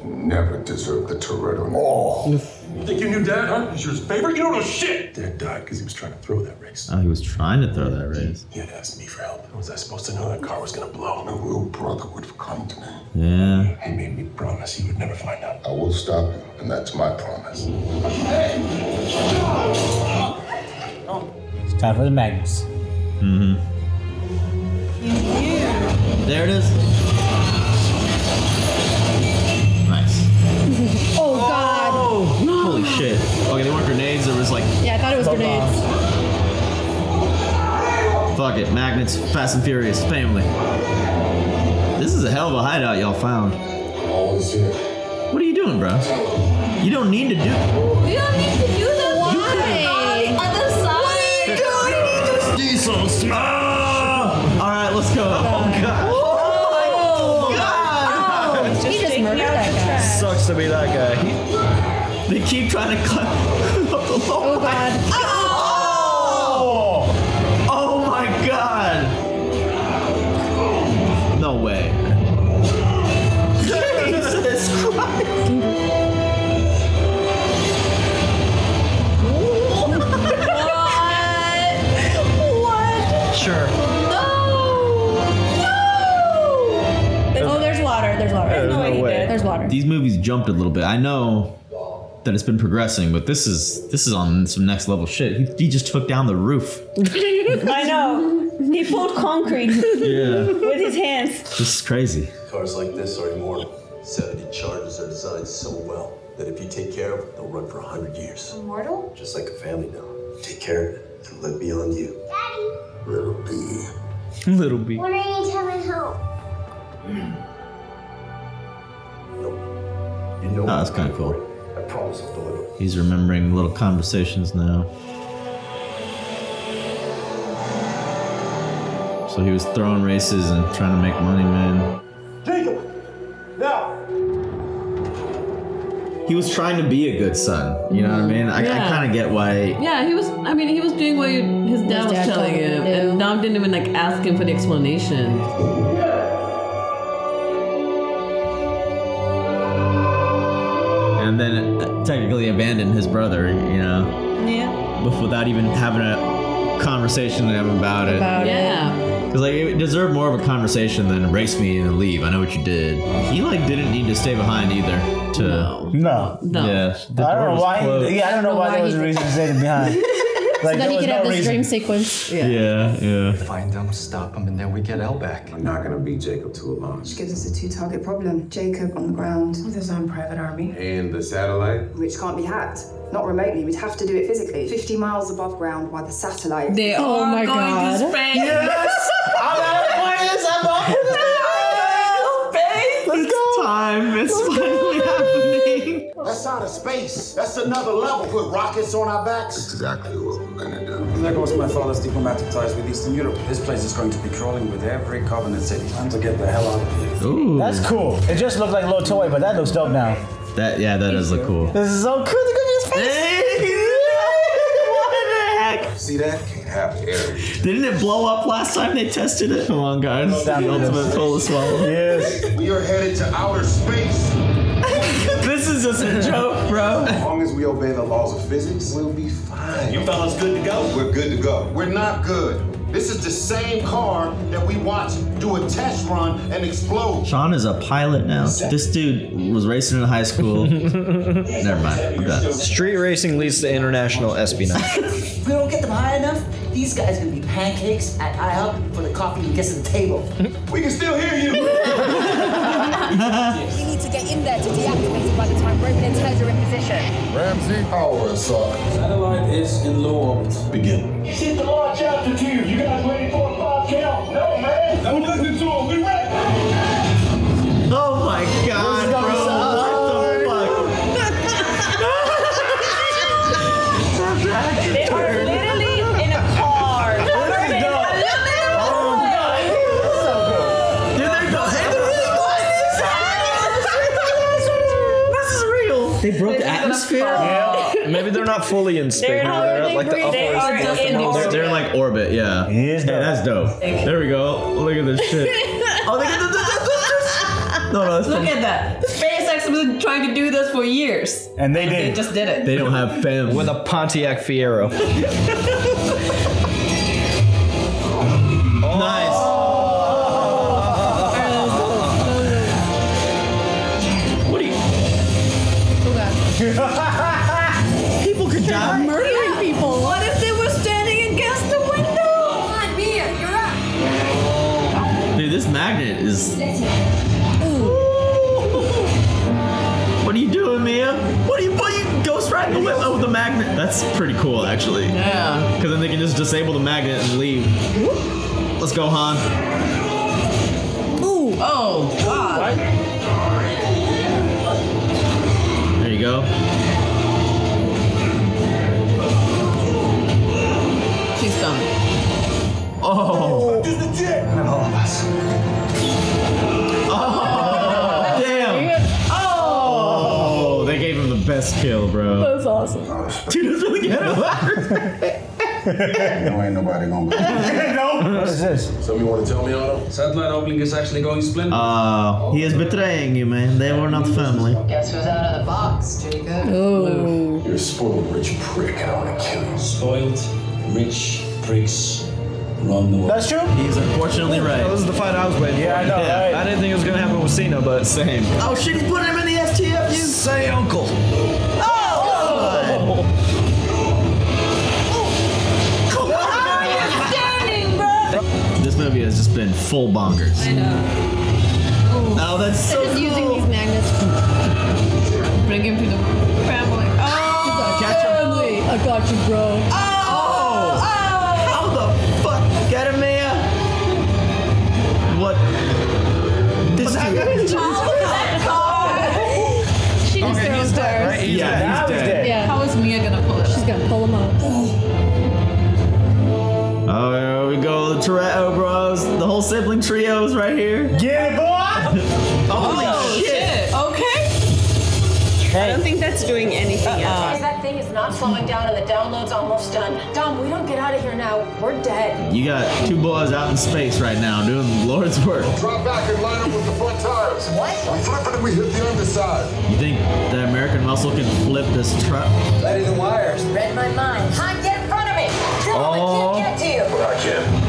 Never deserved the Toretto. Oh. You think you knew Dad, huh? He's your favorite? You don't know shit! Dad died because he was trying to throw that race. Oh, he was trying to throw that race. He had asked me for help. How was I supposed to know that car was gonna blow? A real brother would have come to me. Yeah. He made me promise he would never find out. I will stop him, and that's my promise. It's time for the magnets. Mm-hmm. There it is. Oh god. Holy shit. Okay, they weren't grenades, there was like Yeah, I thought it was grenades. Fuck it, magnets, Fast and Furious, family. This is a hell of a hideout y'all found. Always here. What are you doing, bro? You don't need to do. You don't need to do this. Why? On the other side. What are you doing? Diesel Ah! All right, let's go. Oh god. Oh, God. He just murdered that guy. Sucks to be that guy. They keep trying to cut up the low. Oh god. Oh! Oh my god! No way. Jesus Christ! Sure. Oh, there's There's water. There's no way. There's water. These movies jumped a little bit. I know that it's been progressing, but this is this is on some next level shit. He, he just took down the roof. I know. He pulled concrete Yeah. with his hands. This is crazy. Cars like this are immortal. 70 Chargers are designed so well that if you take care of them, they'll run for 100 years. Immortal? Just like a family now. Take care of it and live beyond you. Daddy. Little bee. Little bee. When are you coming home? You know Oh, that's kind of cool. I promise I'll deliver. He's remembering little conversations now. So he was throwing races and trying to make money, man. Jacob! Now! He was trying to be a good son. You know what I mm-hmm. mean? I, I kind of get why. Yeah, he was. I mean, he was doing what his dad was dad telling him him, do. and Dom didn't even like ask him for the explanation. Technically abandoned his brother, you know, Yeah. bef- without even having a conversation with him about it. About it. Yeah. Because like it deserved more of a conversation than race me and leave. I know what you did. He like didn't need to stay behind either. To no, no, Yeah, the I don't know was why. closed. Yeah, I don't know why, there was a reason to stay behind. So Like that there he was could have this reason. dream sequence. Yeah, yeah. yeah. Find them, stop them, and then we get Elle back. I'm not gonna beat Jacob to a launch. Which gives us a two-target problem. Jacob on the ground. With his own private army. And the satellite? Which can't be hacked. Not remotely. We'd have to do it physically. 50 miles above ground while the satellite. They Oh are my going God. to space. Yes! I'm at a point this. I'm off to the Let's go. Time. It's finally happening. That's out of space. That's another level. Put rockets on our backs. That's exactly what we're gonna do. And there goes my father's diplomatic ties with Eastern Europe. This place is going to be crawling with every covenant city. Time to get the hell out of here. Ooh. That's cool. It just looked like a little toy, but that looks dope now. That yeah, that does look cool. This is so cool. Look at his face. what the heck? See that? Can't have air. Didn't it blow up last time they tested it? Come on, guys. The ultimate pill to swallow. Yes. We are headed to outer space. This just a joke, bro. As long as we obey the laws of physics, we'll be fine. You fellas good to go? We're good to go. We're not good. This is the same car that we watched do a test run and explode. Sean is a pilot now. This dude was racing in high school. Never mind. I'm done. Street racing leads to international espionage. If we don't get them high enough, these guys are gonna be pancakes at IHOP for the coffee that gets to the table. We can still hear you. We need to get in there to deactivate it by the time Roman and Tej are in position. Ramsey, power assault. Satellite is in low orbit. Begin. Hit the launch altitude. You guys ready for a five count? No, man. Don't listen to him. We ready. Atmosphere. Yeah. Maybe they're not fully in space. They're in they're at like the orbit. upper They are just in They're, orbit. they're in like orbit, yeah. is Hey, that's dope. There we go. Look at this shit. oh, look at this. No, no, that's Look from, at that. SpaceX has been trying to do this for years. And they did. They just did it. they don't have fam. with a Pontiac Fiero. Let's go, Han. Ooh. Oh God. There you go. She's done. Oh. And all of us. Oh. Damn. Oh. They gave him the best kill, bro. That's awesome. Dude, it's really good. No, ain't nobody gonna believe no. What is this? Something you want to tell me, Otto? Satellite opening is actually going splendid. Uh, he is betraying you, man. They were not family. Guess who's out of the box, Jacob? Oh. You're a spoiled rich prick, and I want to kill you. Spoiled, rich pricks run the world. That's true. He's unfortunately That right. was the fight I was waiting Yeah, I know, Yeah. right? I didn't think it was gonna happen with Cena, but Same. Oh shit, he's putting him in the STFU. say uncle. Oh, Standing, bro. This has just been full bonkers. I know. Oh, that's so Just using these magnets. Bring him to the family. Oh, family. I got you, bro. Oh, oh. oh! How the fuck? Get him, Mia! What? This dude. Oh, she just Okay, throws he's dead, right? He's Yeah, dead. he's dead. Yeah. How is Mia gonna pull it? She's gonna pull him up. Oh, here we go. The Toretto bros. The whole sibling trio is right here. Get it, boy! Holy Oh, shit. shit. Okay. I don't think that's doing anything uh-uh. else. That thing is not slowing down and the download's almost done. Dom, we don't get out of here now. We're dead. You got two boys out in space right now doing the Lord's work. Drop back and line up with the front tires. What? We flip it and we hit the underside. You think the American muscle can flip this truck? Ready the wires. Read my mind. Han, get in front of me. Tell him Oh. I can't get to you. I can.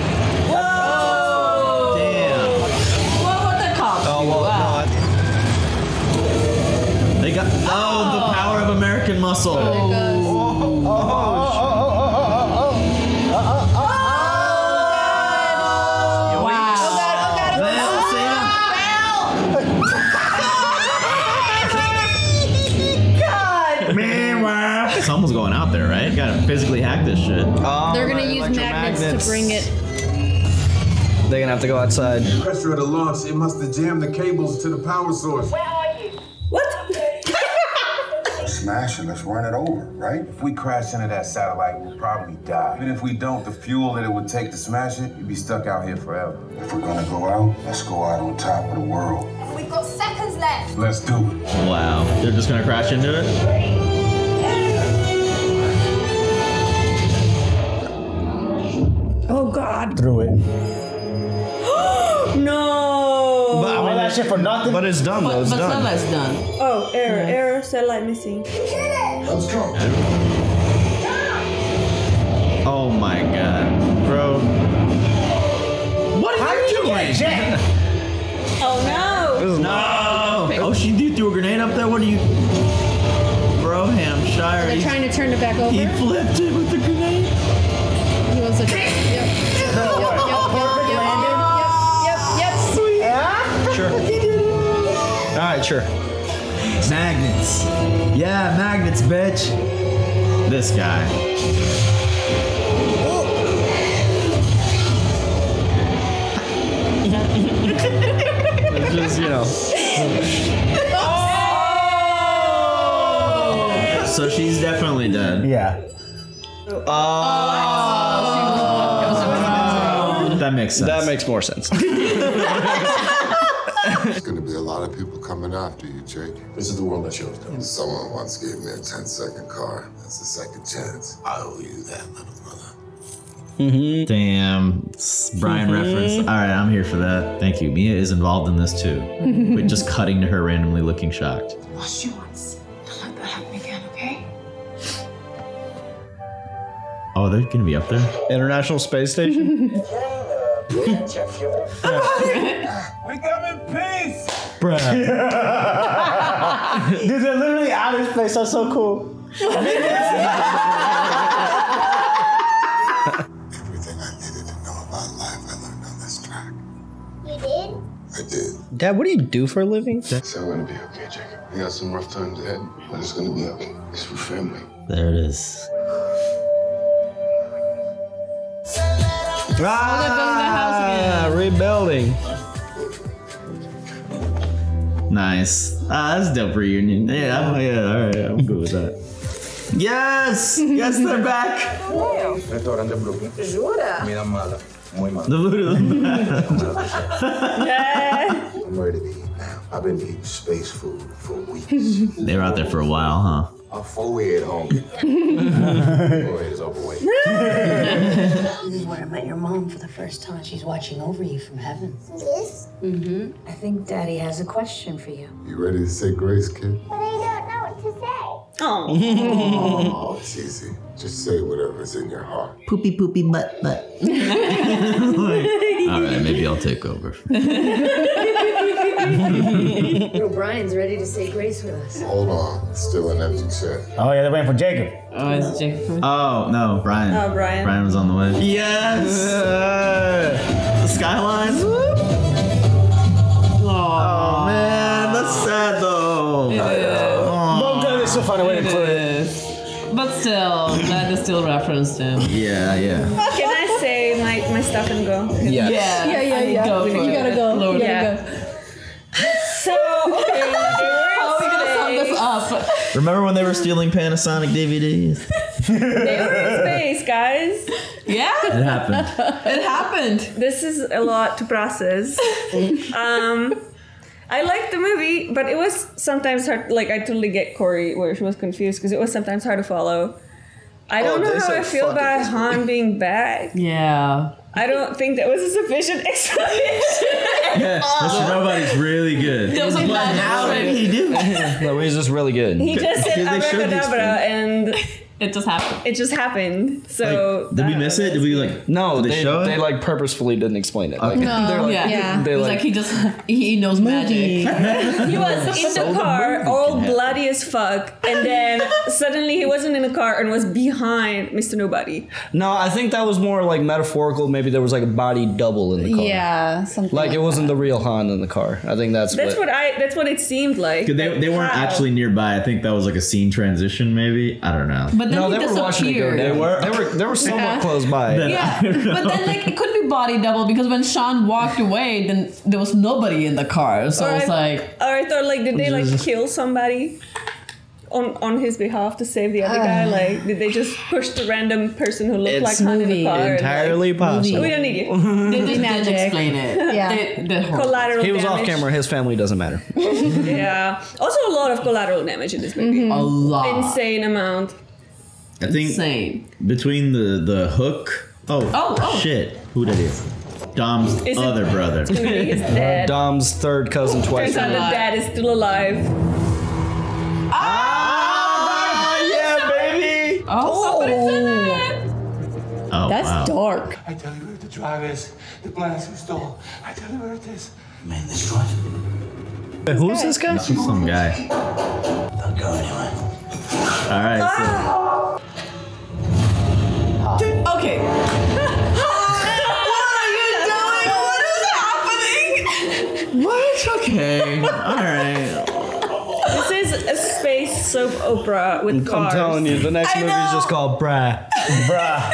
They got oh, the power of American muscle. God. Someone's going out there, right? Gotta physically hack this shit. Oh, They're gonna my use magnets, electromagnets. to bring it. They're gonna have to go outside. Pressure of the launch, it must have jammed the cables to the power source. Smash and let's run it over, right? If we crash into that satellite, we'll probably die. Even if we don't, the fuel that it would take to smash it, you'd be stuck out here forever. If we're gonna go out, let's go out on top of the world. We've got seconds left. Let's do it. Wow. They're just gonna crash into it? Oh God. Through it. That shit for nothing. But it's done though. It's but done. Stella's done. Oh, error, error, satellite missing. Let's go. Oh my god. Bro. What are you you doing? get? Oh no. No! Oh, she did threw a grenade up there? What are you. Bro, Hampshire. They're trying to turn it back over. He flipped it with the All right, sure. Magnets. Yeah, magnets, bitch. This guy. It's just you know. Oh! So she's definitely dead. Yeah. Oh. That makes sense. That makes more sense. There's gonna be a lot of people coming after you, Jake. This is the world I chose, though. Someone once gave me a 10 second car. That's a second chance. I owe you that, little brother. Mm-hmm. Damn. s- Brian reference. All right, I'm here for that. Thank you. Mia is involved in this too. But just cutting to her randomly looking shocked. Lost you once. Don't let that happen again, okay? Oh, they're gonna be up there? International Space Station. We come in peace. Dude, they're literally out of this place. That's so cool. Everything I needed to know about life, I learned on this track. You did? I did. Dad, what do you do for a living? So I'm gonna be okay, Jacob. We got some rough times ahead, but it's gonna be okay. It's for family. There it is. Ah, rebuilding. Nice. Ah, that's a dope reunion. Yeah, I'm- yeah, all right, I'm good with that. Yes, yes, they're back. Restaurante Brooklyn. Jura? Comida mala. Muy mala. The voodoo. I'm ready to eat now. I've been eating space food for weeks. they were out there for a while, huh? I'm forehead hungry. forehead is overweight. This is where I met your mom for the first time. She's watching over you from heaven. Yes? Mm-hmm. I think Daddy has a question for you. You ready to say grace, kid? But I don't know what to say. Oh, it's easy. Just say whatever's in your heart. Poopy poopy butt butt. All right, maybe I'll take over. Little Brian's ready to say grace with us. Hold on. It's still an empty chair. Oh yeah, they're waiting for Jacob. Oh, it's Jacob. Oh no, Brian. Oh, Brian. Brian was on the way. Yes. the skyline. Oh Well, God, it's so funny way to put it. But still, that is still referenced him. Yeah, yeah. Can I say my, my stuff and go? Yeah. Yeah, yeah, yeah. Go for you it. gotta go. Lord. You gotta go. So, okay. How are we gonna sum this up? Remember when they were stealing Panasonic DVDs? They were in space, guys. Yeah. It happened. It happened. This is a lot to process. um, I liked the movie, but it was sometimes hard. Like I totally get Corey where she was confused because it was sometimes hard to follow. I don't Oh, know how I feel about this Han being back. Yeah. I don't think that was a sufficient explanation. Yeah, Mr. Nobody's really good. There was a But magic how did he do? no, he's just really good. he just said Because they showed abracadabra and It just happened. it just happened. So Did we miss it? Did we like? No, they they, show they like purposefully didn't explain it. Like, Okay. they're like, yeah. Yeah. They It was like, like he just he knows magic. He was in the car, all bloody as fuck, and then suddenly he wasn't in the car and was behind Mr. Nobody. no, I think that was more like metaphorical. Maybe there was like a body double in the car. Yeah, something Like it wasn't the real Han in the car. I think that's, That's what I. That's what it seemed like. 'Cause They, Like, they weren't how? actually nearby. I think that was like a scene transition, maybe. I don't know. But then No, he they were watching it go down. They were. They were. They were somewhat Yeah. close by. Then- Yeah, but then like it could be body double because when Sean walked away, then there was nobody in the car. So Or it's I- like Or I thought like, did they like kill somebody? On, on his behalf to save the other guy, like did they just push the random person who looked It's like Han in the car? and, like- Entirely possible. we don't need you. they just Magic. didn't explain it. Yeah. They, they Collateral He was off camera. His family doesn't matter. Yeah. Also, a lot of collateral damage in this movie. Mm-hmm. a lot. Insane amount. I think Insane. between the the hook. Oh, Oh, oh. shit! Who did it? Dom's Is it- other brother. It's gonna be his dad. Dom's third cousin twice. Turns out the dad is still alive. Ah, yeah, baby. Oh, Oh, That's wow. dark. I tell you where the drive is. The glass who stole. I tell you where it is. Man, this one. Who's this guy? This was some guy. They'll go anyway. All right. So, okay. what are you doing? What is happening? what? Okay. All right. This is a space soap opera with cars. I'm telling you, the next I movie is just called Brah. Bruh.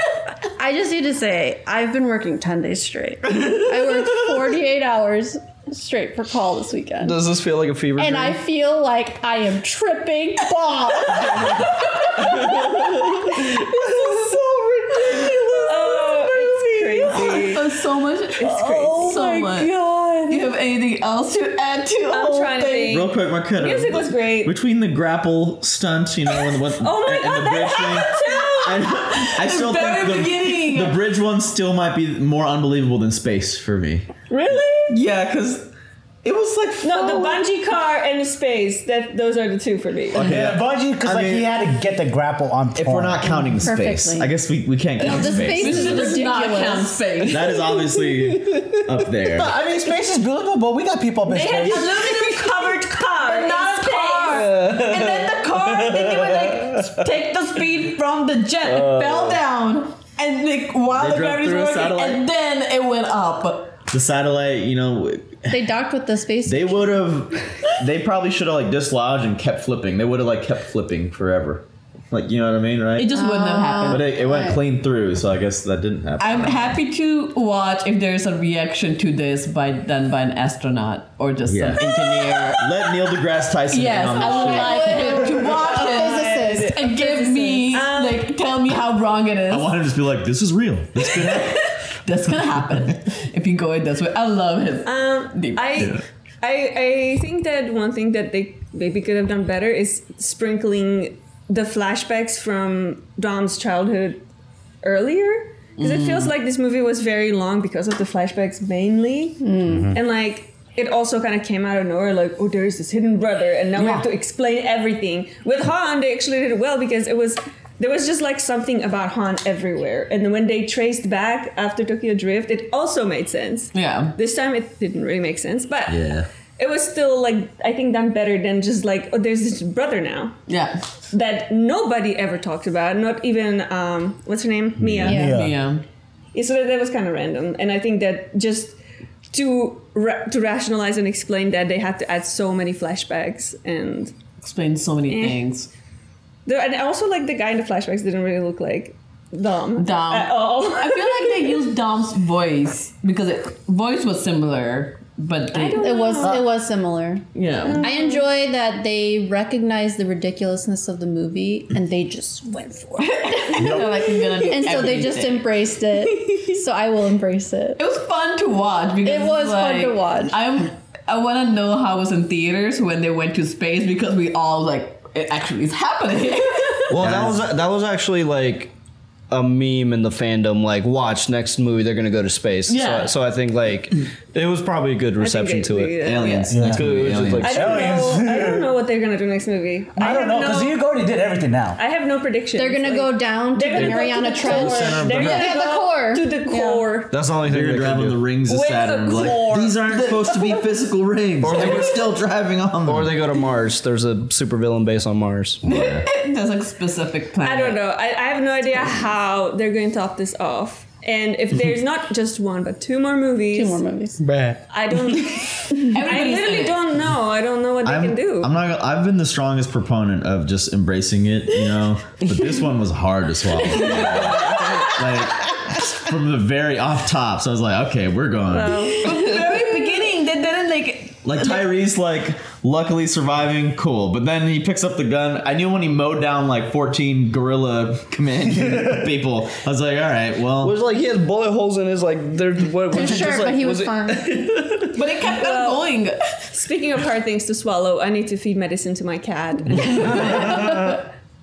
I just need to say, I've been working 10 days straight. I worked 48 hours straight for call this weekend. Does this feel like a fever And dream? I feel like I am tripping balls. this is so ridiculous. It's Oh, crazy. Oh, so much. It's oh crazy. Oh so my much. god. You have anything else to add to I'm whole trying to thing? think. Real quick, Marquetta. Music was great. Between the grapple stunt, you know, and what, Oh my and, god, and the bridge that thing. happened too. I, I still very think beginning. the, the bridge one still might be more unbelievable than space for me. Really? Yeah, because it was like No, the bungee car and the space. That those are the two for me. Yeah, bungee, because I like mean- he had to get the grapple on If we're not counting space, I guess we, we can't count The space. space is This does not count space. That is obviously up there. But, I mean, space is beautiful, but we got people up in They had space. aluminum covered car. But not in a car. and then the car, then they would like take the speed from the jet. It fell uh. down. And like while the drove gravity's through working, and then it went up. The satellite, you know, They docked with the space. they would have, they probably should have like dislodged and kept flipping. They would have like kept flipping forever. Like, you know what I mean, right? It just wouldn't have happened. but it, it went Right. clean through, so I guess that didn't happen. I'm happy to watch if there's a reaction to this by done by an astronaut or just Yeah. an engineer. Let Neil deGrasse Tyson Yes, in on I would shit. like him to watch it physicist. and give me Um, like tell me how wrong it is. I want him to just be like, this is real. This could happen. That's gonna happen if you go in this way. I love his. Um, deep- I, I, I think that one thing that they maybe could have done better is sprinkling the flashbacks from Dom's childhood earlier. Because it feels like this movie was very long because of the flashbacks mainly. And like, it also kind of came out of nowhere, like, oh, there is this hidden brother, and now we have to explain everything. With Han, they actually did it well because it was there was just like something about Han everywhere, and when they traced back after Tokyo Drift, it also made sense. Yeah. This time it didn't really make sense, but Yeah. it was still like I think done better than just like oh, there's this brother now Yeah. that nobody ever talked about, not even um, what's her name, Mia. Yeah. Yeah. Yeah, so that, that was kind of random, and I think that just to ra- to rationalize and explain that they had to add so many flashbacks and explain so many Eh. things. The, and also like the guy in the flashbacks didn't really look like Dom. Dom. At all. I feel like they used Dom's voice because it voice was similar, but they, It was it was similar. Yeah. I enjoy that they recognized the ridiculousness of the movie and they just went for it. They're like, "We're gonna do and so they just embraced it. So I will embrace it. It was fun to watch because It was fun to watch. I'm I want to know how it was in theaters when they went to space because we all like it actually is happening. Well, that was that was actually like a meme in the fandom. Like, watch next movie, they're gonna go to space. Yeah. So, so I think like it was probably a good reception to it. Uh, yeah. Aliens. Next It was movie, Aliens. like- I don't know. I don't know what they're gonna do next movie. I don't know because no- you already did everything now. I have no prediction They're gonna Like, go down to the gonna go to Mariana Trench. core. They're gonna Yeah, the core. to the Yeah. core. That's the only thing They're they driving could the rings of Saturn. Like these aren't supposed to be physical rings. Or Or they they were were still driving on them. Or they go to Mars. There's a supervillain base on Mars. There's like specific plan. I don't know. I, I have no idea how they're going to top this off. And if there's not just one but two more movies, Two more movies. I don't. I literally don't know. I don't know what they I'm, can do. I'm not. I've been the strongest proponent of just embracing it, you know. But this one was hard to swallow. like from the very off top, so I was like, okay, we're going. From the very beginning, they didn't like. Like Tyrese, like luckily surviving, cool. But then he picks up the gun. I knew when he mowed down like 14 guerrilla command people. I was like, all right, It well, was like he has bullet holes in his like. There, what, was it Sure, just, like, but he was, it- fine. But it kept on going. Speaking of hard things to swallow, I need to feed medicine to my cat.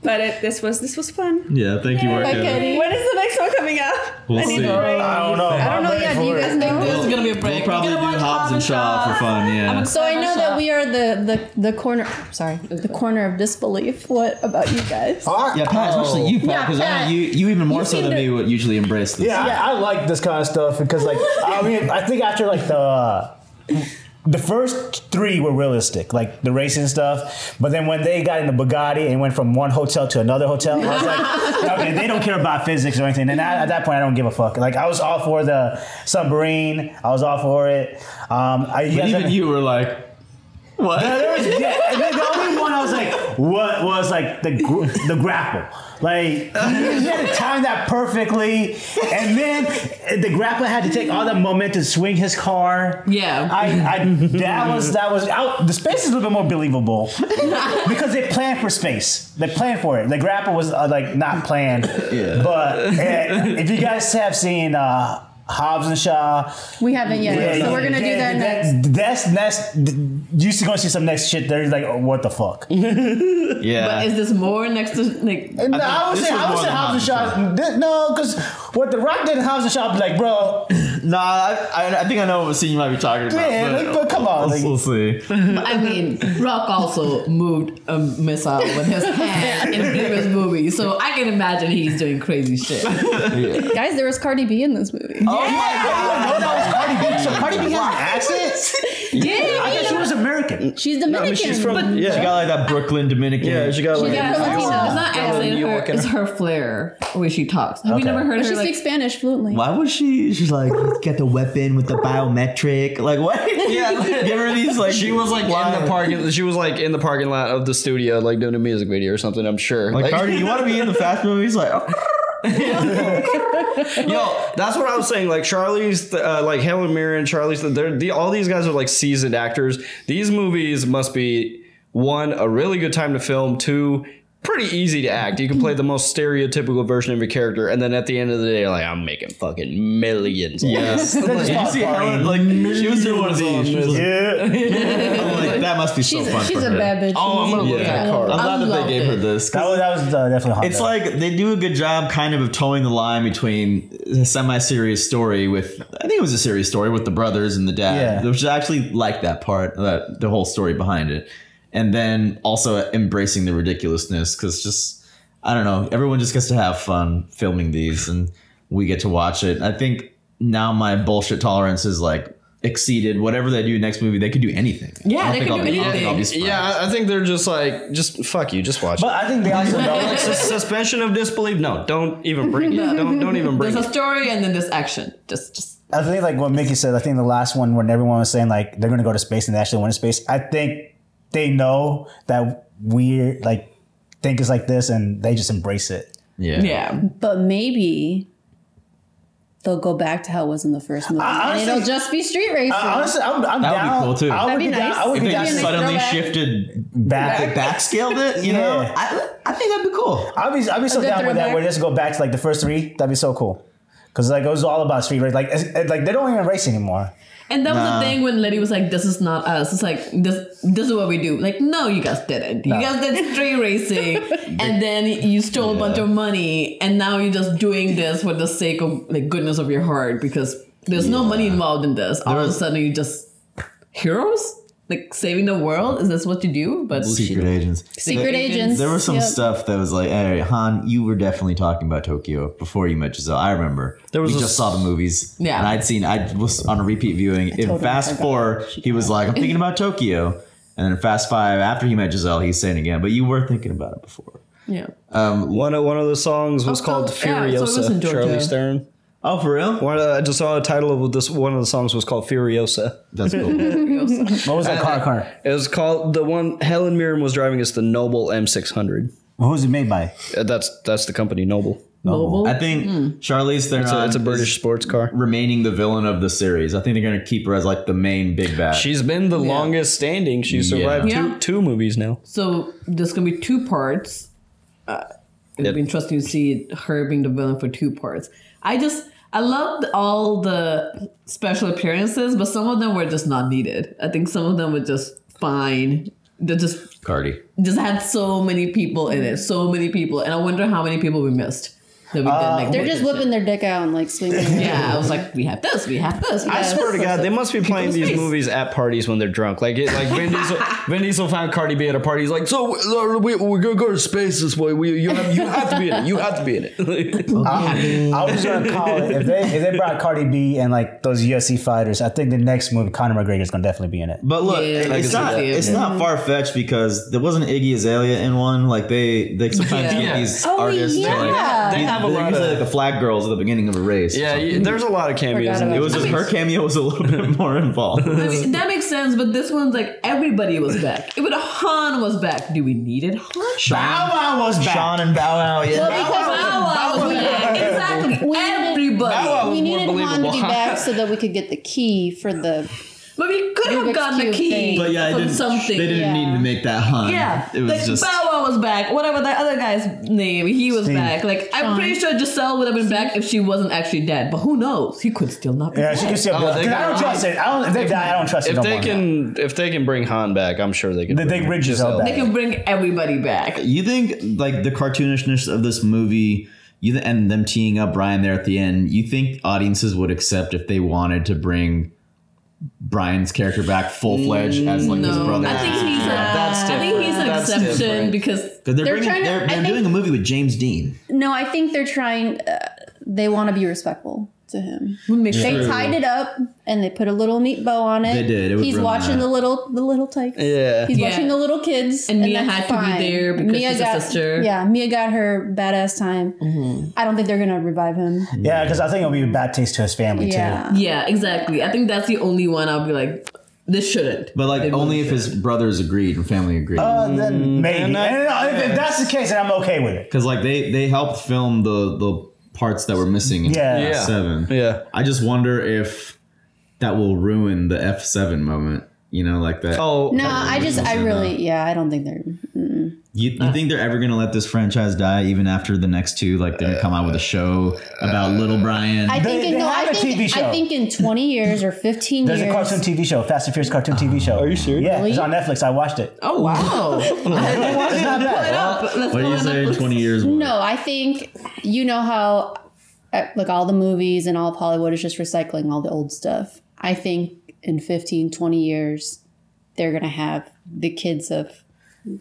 But it, this was this was fun. yeah. Thank you, Bye, Marco. Kenny. When is the next one coming up? We'll I need see. a break. I don't know. I don't know yet. Do you guys know? This is gonna be a We'll break. probably We're do gonna watch Hobbs and Shaw for fun. Yeah. So I know that we are the, the the corner. Sorry, the corner of disbelief. What about you guys? Ah, yeah, Pat, especially you, Pat, Yeah, because I know you, you even more You so than to- me would usually embrace this. Yeah, I, I like this kind of stuff because, like, I mean, I think after like the the first three were realistic, like the racing stuff. But then when they got in the Bugatti and went from one hotel to another hotel, I was like, okay, they don't care about physics or anything. And I, at that point, I don't give a fuck. Like, I was all for the submarine. I was all for it. Um, I, But even you were like, what? No, there was, yeah, the only one I was like, what was like the gr- the grapple? Like he had to time that perfectly, and then the grapple had to take all the momentum to swing his car. Yeah. I, I that was that was out. The space is a little bit more believable because they planned for space. They planned for it. The grapple was uh, like not planned. Yeah. But uh, if you guys have seen. Uh, Hobbs and Shaw. We haven't yet, so we're gonna do that next. That's next. You see, gonna see some next shit. There, like, oh, what the fuck? Yeah. But is this more next to like? No, I, would this say, I would more say than Hobbs and Shaw. This- No, because what the Rock did in Hobbs and Shaw, like, bro, nah, I, I, I think I know what scene you might be talking about. Man, like, but come on, We'll, like- we'll see. I mean, Rock also moved a missile with his hand in previous movies, so I can imagine he's doing crazy shit. Guys, there was Cardi B in this movie. oh my god, no, that was Cardi B. So Cardi B has an accent. Yeah, I thought she was American. She's Dominican. she's from- but yeah. She got like that Brooklyn Dominican. Yeah, she got like. got It's Filipino. not Yeah, actually New her, it's her flair the way she talks. Have Okay. you never heard But her she like? speaks Spanish fluently. Why was she? She's like, get the weapon with the biometric. Like what? Yeah, give her these like. She was like in the parking. She was like in the parking lot of the studio, like doing a music video or something. I'm sure. Like, Cardi, you want to be in the Fast movies? Like, oh. Yo, that's what I was saying. Like Charlize, uh, like Helen Mirren, Charlize. They're the, all these guys are like seasoned actors. These movies must be one a really good time to film. Two, pretty easy to act. You can play the most stereotypical version of your character, and then at the end of the day, you're like, I'm making fucking millions. Yes. this." Did you see Helen, like she was doing one of these. She was like, I'm like, that must be so She's, fun she's for a her. bad bitch. Oh, I'm gonna look Yeah. at card. I'm glad I that they loved gave her this. this. 'cause That was that was uh, definitely hard. It's like they do a good job kind of of towing the line between a semi-serious story with I think it was a serious story with the brothers and the dad, Yeah. which I actually like that part, that the whole story behind it, and then also embracing the ridiculousness because just I don't know, everyone just gets to have fun filming these, and we get to watch it. I think now my bullshit tolerance is like exceeded. Whatever they do next movie, they could do anything. Yeah, I they think could I'll do be- I don't think I'll be anything. Yeah, I I think they're just like, just fuck you, just watch it. but it. I think they also know. Like, sus- suspension of disbelief? No, don't even bring it. Don't don't even bring There's it. a story and then there's action. Just, just I think like what Mickey said. I think the last one when everyone was saying like they're going to go to space and they actually went to space. I think they know that we like think it's like this and they just embrace it. Yeah. yeah. But maybe they'll go back to how it was in the first movie, I- and it'll just be street racing. Honestly, I'm, I'm That would be cool, too. I would That'd be be down. nice. I would If be they down. just suddenly throwback. shifted Back. back, back scaled it, you know, I, I think that'd be cool. I'd be I'd be so down with that. Where just go back to like the first three. That'd be so cool. Because like it was all about street race. Like it's, it, like they don't even race anymore. And that was Nah. the thing when Letty was like, "This is not us." It's like this. This is what we do. Like, no, you guys didn't. No. You guys did street racing, and then you stole a bunch of money, and now you're just doing this for the sake of like goodness of your heart because there's no money involved in this. All of a sudden, you just heroes like saving the world. Is this what you do? But Secret agents. Secret agents. There was some Yep. stuff that was like, hey, Han, you were definitely talking about Tokyo before you met Giselle. I remember. There was we a just saw the movies. Yeah. And I'd seen, I was on a repeat viewing. In told him I Fast forgot. Four, he was like, I'm thinking about Tokyo. And then Fast Five, after he met Giselle, he's saying again, but you were thinking about it before. yeah. Um, One of one of the songs was Oh, called yeah, so it was in Furiosa. Georgia. Charlize Theron. Oh, for real? One of the, I just saw the title of this. One of the songs was called Furiosa. That's cool. What was that car? Car. It was called the one Helen Mirren was driving. is the Noble M600. Well, who's it made by? Uh, That's that's the company Noble. Mobile. I think Charlize Theron It's a, it's a is British sports car. remaining the villain of the series. I think they're going to keep her as like the main big bad. She's been the longest standing. She survived Yeah. two two movies now. So there's gonna be two parts. Uh, it'll Yep. be interesting to see her being the villain for two parts. I just I loved all the special appearances, but some of them were just not needed. I think some of them were just fine. They just Cardi. just had so many people in it, so many people, and I wonder how many people we missed. That we didn't like They're just at whipping their dick out and like swinging. Yeah, I was like, we have this, we have this. We I have swear to. God, they must be playing these face. movies at parties when they're drunk. Like it, like Vin Diesel, Vin Diesel found Cardi B at a party. He's like, "So uh, we, we're gonna go to space this way. We, you have you have to be in it. You have to be in it." I, I was gonna call it if they if they brought Cardi B and like those UFC fighters. I think the next movie Conor McGregor is gonna definitely be in it. But look, Yeah, I it's not see it. it's not far fetched because there wasn't Iggy Azalea in one. Like they they sometimes Yeah. get these Oh, artists to yeah. Like They have a they're lot usually of- like the flag girls at the beginning of a race. yeah, you, there's a lot of cameos. Forgot in about it it. was just her cameo was a little bit more involved. I mean, that makes sense, but this one's like everybody was back. Even Han was back. Do we need it? Han? Bow Wow was back. Sean and Bow Wow, yeah. Well, because Bow Wow was back. Exactly. We needed- Everybody. we needed Han to believable. be back so that we could get the key for the. But we could have gotten the key thing. But yeah, it from didn't, something. they didn't Yeah. need to make that hun. yeah, it was like just Bow Wow was back. Whatever that other guy's name, he was Steve. back. Like I'm pretty sure Giselle would have been back if she wasn't actually dead. But who knows? He could still not be. Yeah, back. she can still. Oh, they Because I don't trust it. I don't. If they die, I don't trust it. If no they more. can, if they can bring Han back, I'm sure they can. They- they bring Giselle They can bring everybody back. You think like the cartoonishness of this movie, you th- and them teeing up Brian there at the end. You think audiences would accept if they wanted to bring Brian's character back full fledged as like his brother? I think he's a. That's I think he's an. That's exception different. because because they're, They're bringing, trying to- they're, they're think- doing a movie with James Dean. No, I think they're trying. Uh, they want to be respectful to him. make They sure. tied it up and they put a little neat bow on it. They did. It He's really watching nice. the little the little tykes. Yeah. He's Yeah. watching the little kids. And Mia that's had to be there because she's a got, sister. Yeah, Mia got her badass time. Mm-hmm. I don't think they're gonna revive him. Yeah, because I think it'll be a bad taste to his family Yeah. too. Yeah, exactly. I think that's the only one I'll be like, this shouldn't. But like They only really if his brothers agreed and family agreed. Uh, then maybe. and And, I- if, if that's the case, then I'm okay with it. Because like they they helped film the the parts that were missing in Yeah. F Yeah. seven. Yeah. I just wonder if that will ruin the F seven moment. You know, like that. Oh No, I just, I really, yeah, I don't think they're. Mm. You, you think they're ever gonna let this franchise die even after the next two? Like they're gonna come out with a show about Little Brian. I think they, in, no, I think, I think in 20 years or 15 There's years. There's a cartoon TV show, Fast and Furious cartoon TV show. Are you serious? Yeah, Really? it's on Netflix. I watched it. Oh wow! it's not bad. what do you say in twenty years? No, I think you know how uh, like all the movies and all of Hollywood is just recycling all the old stuff. I think in 15, 20 years they're gonna have the kids of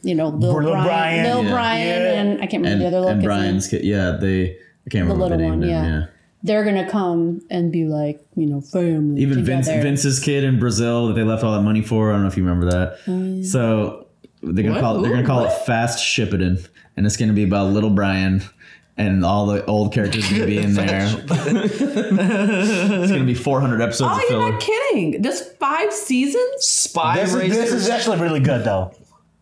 you know Lil, Lil Brian, Brian. Lil Yeah. Brian, Yeah. and I can't remember and, the other little and. Brian's kid. Yeah, they. I can't remember the they little named one, him. yeah. Yeah. They're gonna come and be like you know family Even Vince. Vince's kid in Brazil that they left all that money for. I don't know if you remember that. Oh, So they're gonna call it, they're gonna call what? it Fast Shippuden, and it's gonna be about little Brian. And all the old characters gonna be in there. it's gonna be 400 episodes Oh, of you're not kidding. There's five seasons. Spy This is, this is actually really good though.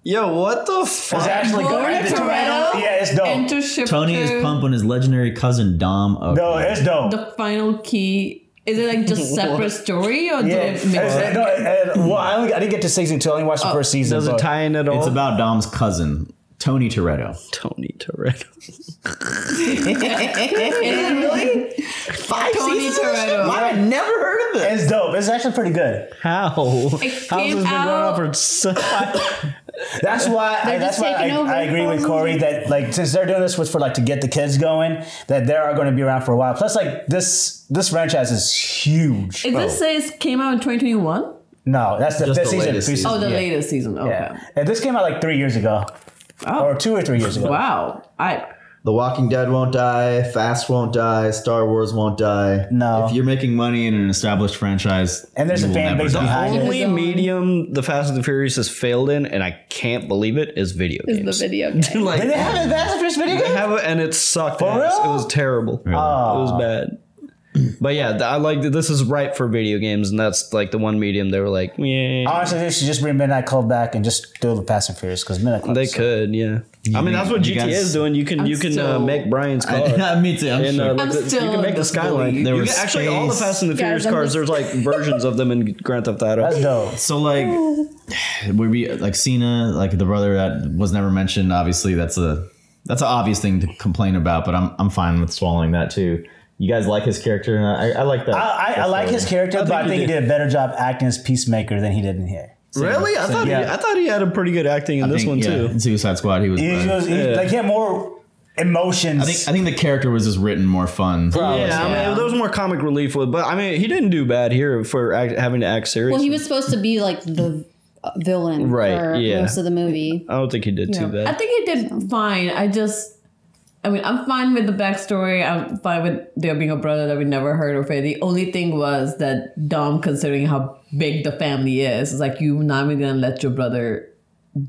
Yo, what the fuck? It's fuck? actually good. Gloria It's- Toretto Yeah, it's dope. Enter ship Tony is crew. pumped when his legendary cousin Dom. Okay. No, it's dope. The final key. Is it like just separate story or do Yeah, it mix it's- it? no, and- well, I, only, I didn't get to season two. I only watched the oh. first season. Does it tie in at all? It's about Dom's cousin, Tony Toretto. Tony Toretto. really? Five Tony seasons? Toretto. I've never heard of this. It's dope. It's actually pretty good. How? How's this came been going on for so That's why. I, that's why I, I agree with for Corey that like since they're doing this was for like to get the kids going, that they are going to be around for a while. Plus, like this this franchise is huge. Is bro. this oh. says came out in 2021? No, that's the Just fifth the season. season. Oh, the yeah. latest season. Okay. Yeah. And this came out like three years ago, Oh. or two or three years ago. Wow. I The Walking Dead won't die. Fast won't die. Star Wars won't die. No. If you're making money in an established franchise, And there's you a fan never base die. behind it. only medium the Fast and the Furious has failed in, and I can't believe it, is video is games. the video game. like, Did they have a Fast and Furious video they have it, and it sucked. For ass. real? It was terrible. Oh. It was bad. But yeah, th- I like that this is right for video games, and that's like the one medium they were like, yeah. Honestly, they should just bring Midnight Club back and just do the Fast and Furious because Midnight Club. They so- could, yeah. I mean, that's what You GTA guys- is doing. You can I'm you can uh, still- make Brian's car. I, me too. I'm And, sure. uh, like I'm the- you can make the skyline. There You was can- actually, all the space. Fast and the Guys, Furious I'm cars. just- There's like versions of them in Grand Theft Auto. That's dope. So like, would be like Cena, like the brother that was never mentioned. Obviously, that's a that's an obvious thing to complain about. But I'm I'm fine with swallowing that too. You guys like his character? And I, I like that. I, I, I like his character, I but think I think he did. did a better job acting as Peacemaker than he did in here. Really? I thought he, I thought he had a pretty good acting in I this think, one yeah, too. In Suicide Squad, he was. He, better. was, he, Yeah. like he had more emotions. I think I think the character was just written more fun. Yeah, I Yeah. mean, there was more comic relief with, but I mean, he didn't do bad here for act, having to act serious. Well, he was supposed to be like the uh, villain Right, for yeah. most of the movie. I don't think he did too bad. I think he did fine. I just, I mean, I'm fine with the backstory. I'm fine with there being a brother that we never heard of. It. The only thing was that Dom, considering how big the family is, is like you not even gonna let your brother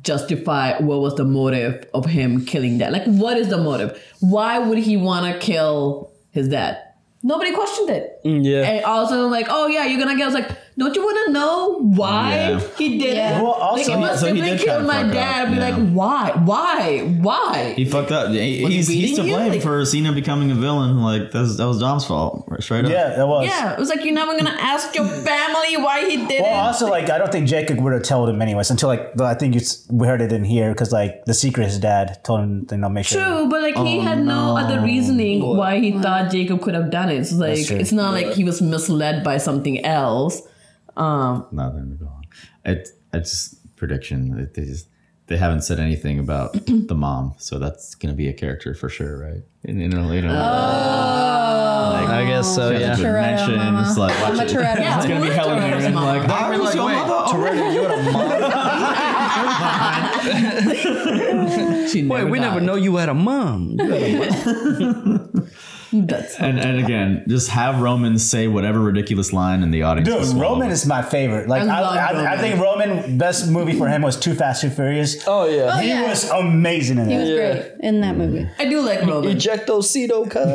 justify what was the motive of him killing dad. Like, what is the motive? Why would he want to kill his dad? Nobody questioned it. Mm, yeah. And also, like, oh yeah, you're gonna get. I was like, don't you want to know why Yeah. he did Yeah. it? Well, also- like, So if he- my so he sibling did killed kinda my dad, I'd be yeah. like, why, why, why? He fucked up. He, he's, he's to blame Like- for Cena becoming a villain. Like that's, that was Dom's fault, straight up. yeah, it was. Yeah, it was like you're never gonna ask your family why he did Well, it. also like I don't think Jacob would have told him anyways until like I think it's we heard it in here because like the secret his dad told him to you know make sure. True, but like he Oh, had no, no. other reasoning why he thought Jacob could have done it. It's like it's not like he was misled by something else. Um, Nothing at all. It it's prediction. It, they just they haven't said anything about the mom, so that's gonna be a character for sure, right? In, in a later. Oh. I guess so. She Yeah. hasn't been Toretto mentioned. mama. It's like watch I'm a it. Toretto Yeah, It's gonna be who is Helen Mirren. Like, I was your mother. Toretto, you had a mom. she Wait, we never know you had a mom. Had a mom. That's And and again, just have Roman say whatever ridiculous line, in the audience. Dude, Roman is my favorite. Like I I, love I, I, think Roman best movie for him was Too Fast Too Furious. Oh yeah. he oh, yeah. was amazing in He that. He was Yeah. great in that movie. I do like Roman. Ejectocito cut.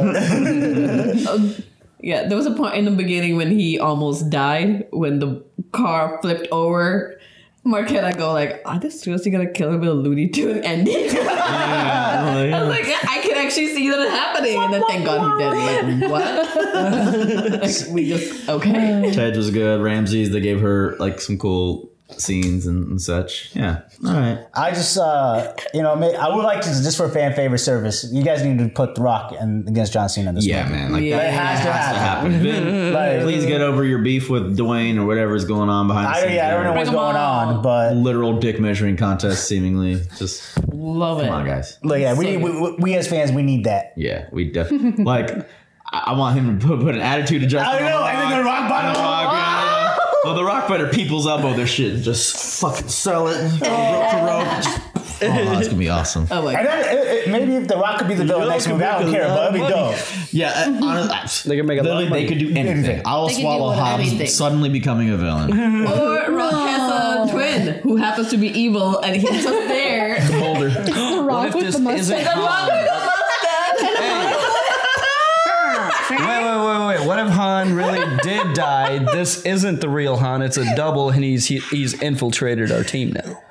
Um, yeah, there was a point in the beginning when he almost died when the car flipped over. Marquette, I go like, are they seriously gonna kill him with a Looney Tune ending? I was like, I can actually see that happening, and then thank God he didn't. Like, what? like, we just okay. Tej was good. Ramsey, they gave her like some cool scenes and, and such. Yeah. All right. I just, uh, you know, I would like to just for fan favorite service. You guys need to put The Rock and against John Cena in this. Yeah, movie. man. Like It that has to happen. Vin, Like- please get over your beef with Dwayne or whatever is going on behind the I, scenes. yeah, I don't know what's going on, but literal dick measuring contest, seemingly. Just Love come it. on, guys. like, yeah, we, So we, we, we as fans, we need that. Yeah, we definitely like. I I want him to put, put an attitude adjustment. I know, and then the Rock bottom. The Rock, yeah, yeah. Well, the Rock better people's elbow their shit. and Just fucking sell it. Rope to rope. Just- Oh, it's gonna be awesome. Oh my And then, it, it, maybe if The Rock could be the villain next movie, I don't care, but it'd be dope. Yeah, uh, honestly, They can make a lot literally, of money. they could do anything. I'll They could do swallow Hobbs anything. suddenly becoming a villain. Or Rock has a twin who happens to be evil and he's just there. Boulder. The rock if with this the mustache. isn't The Rock with the mustache. Wait, wait, wait, wait. What if Han really did die? This isn't the real Han. It's a double, and he's he, he's infiltrated our team now,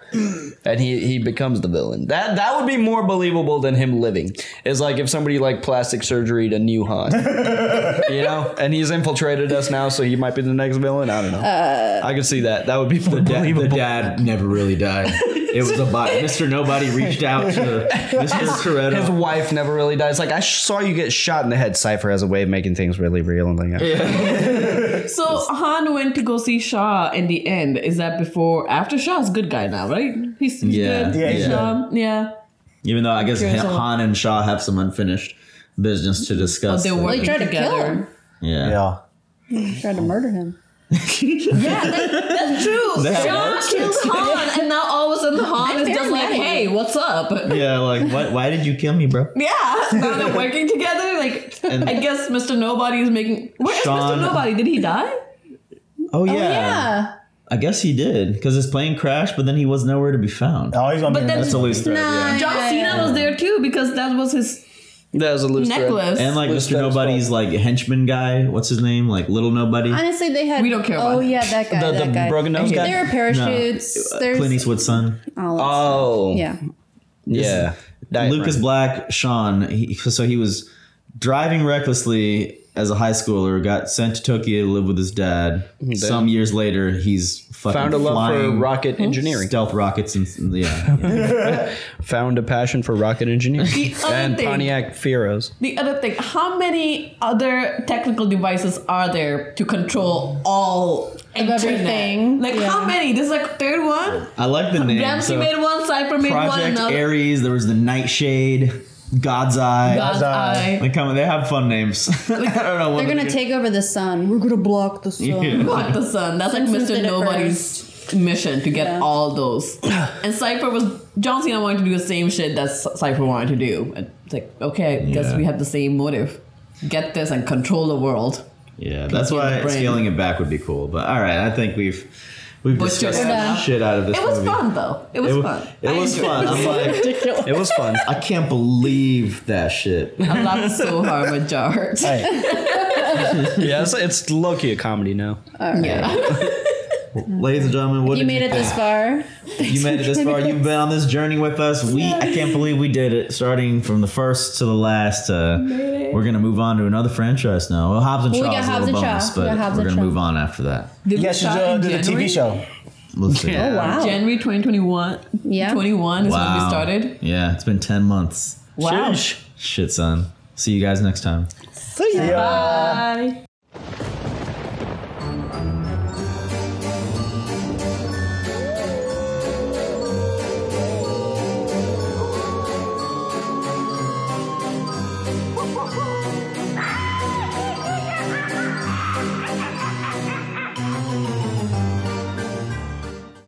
and he he becomes the villain. That that would be more believable than him living. Is like if somebody like plastic surgery to new Han, you know, and he's infiltrated us now, so he might be the next villain. I don't know. Uh, I could see that. That would be more The, dad, believable. the dad never really died. It was a bot. Mr. Nobody reached out to Mr. Toretto. His wife never really died. It's like I saw you get shot in the head. Cipher as a way of making things really real and like Yeah. So Han went to go see Shaw in the end. Is that before? After Shaw's good guy now, right? He's, he's Yeah. good. Yeah, He's, yeah. um, yeah. Even though I guess Curious Han and Shaw have some unfinished business to Oh, discuss. they're there. working tried to kill together. him. yeah. Yeah. Tried to murder him. Yeah, that, that's true. That Shaw works. killed Han, and now all of a sudden Han is just like, "Hey, what's up?" Yeah, like why, why did you kill me, bro? Yeah, now they're working together. Like, And- I guess Mr. Nobody is making. Where's Sean- Mr. Nobody? Did he die? Oh yeah. Yeah. I guess he did because his plane crashed, but then he was nowhere to be found. Oh, he's gonna But in then- That's a loose thread. Nah. Yeah. John Cena yeah. was there too because that was his that was a loose thread. necklace. And like Loose Mr. thread as Nobody's like henchman guy. What's his name? Like Little Nobody. Honestly, they had. We don't care about Oh him. yeah, that guy. The- that the guy. broken nose guy? There are parachutes. No, uh, There's Clint Eastwood's son. all that Oh, stuff. Yeah. yeah. Diet Lucas. Black, Sean. He, so he was driving recklessly as a high schooler. Got sent to Tokyo to live with his dad. Some years later, he's fucking found a love for rocket engineering. stealth rockets, and yeah. yeah. Found a passion for rocket engineering and thing- Pontiac Fieros. The other thing, how many other technical devices are there to control all internet? everything, Like yeah. how many? This is like third one. I like the name. Ramsey so made one, Cipher made one, Project another. Aries. There was the Nightshade, God's Eye. God's Eye. They come. They have fun names. I don't know. what They're gonna take over the sun. We're gonna block the sun. Yeah. Block the sun. That's like Mr. Nobody's mission to get Yeah. all those. and Cipher was John Cena wanted to do the same shit that Cipher wanted to do. And It's like okay, I guess we have the same motive. Get this and control the world. Yeah, that's why brain. scaling it back would be cool. But all right, I think we've we've Butchered discussed it. the shit out of this. It was movie. fun though. It was It, fun. it I was enjoyed fun. it. I'm like, It was fun. I can't believe that shit. I laughed so hard with Jar. yeah, it's, it's low key a comedy now. Yeah. Ladies and gentlemen, what You did made you it think? this far. You made it this far. You've been on this journey with us. We I can't believe we did it. Starting from the first to the last. Uh, we're gonna move on to another franchise now. Well, Hobbs and Well, we Shaw got is a Hobbs little and Shaw. bonus, We but we're gonna Shaw. move on after that. Did You we guys should start uh, do the TV show. We'll see. Oh wow. January 2021. Yeah. 21 is when we started. Yeah, it's been ten months. Wow. Shit, son. See you guys next time. See ya. Bye.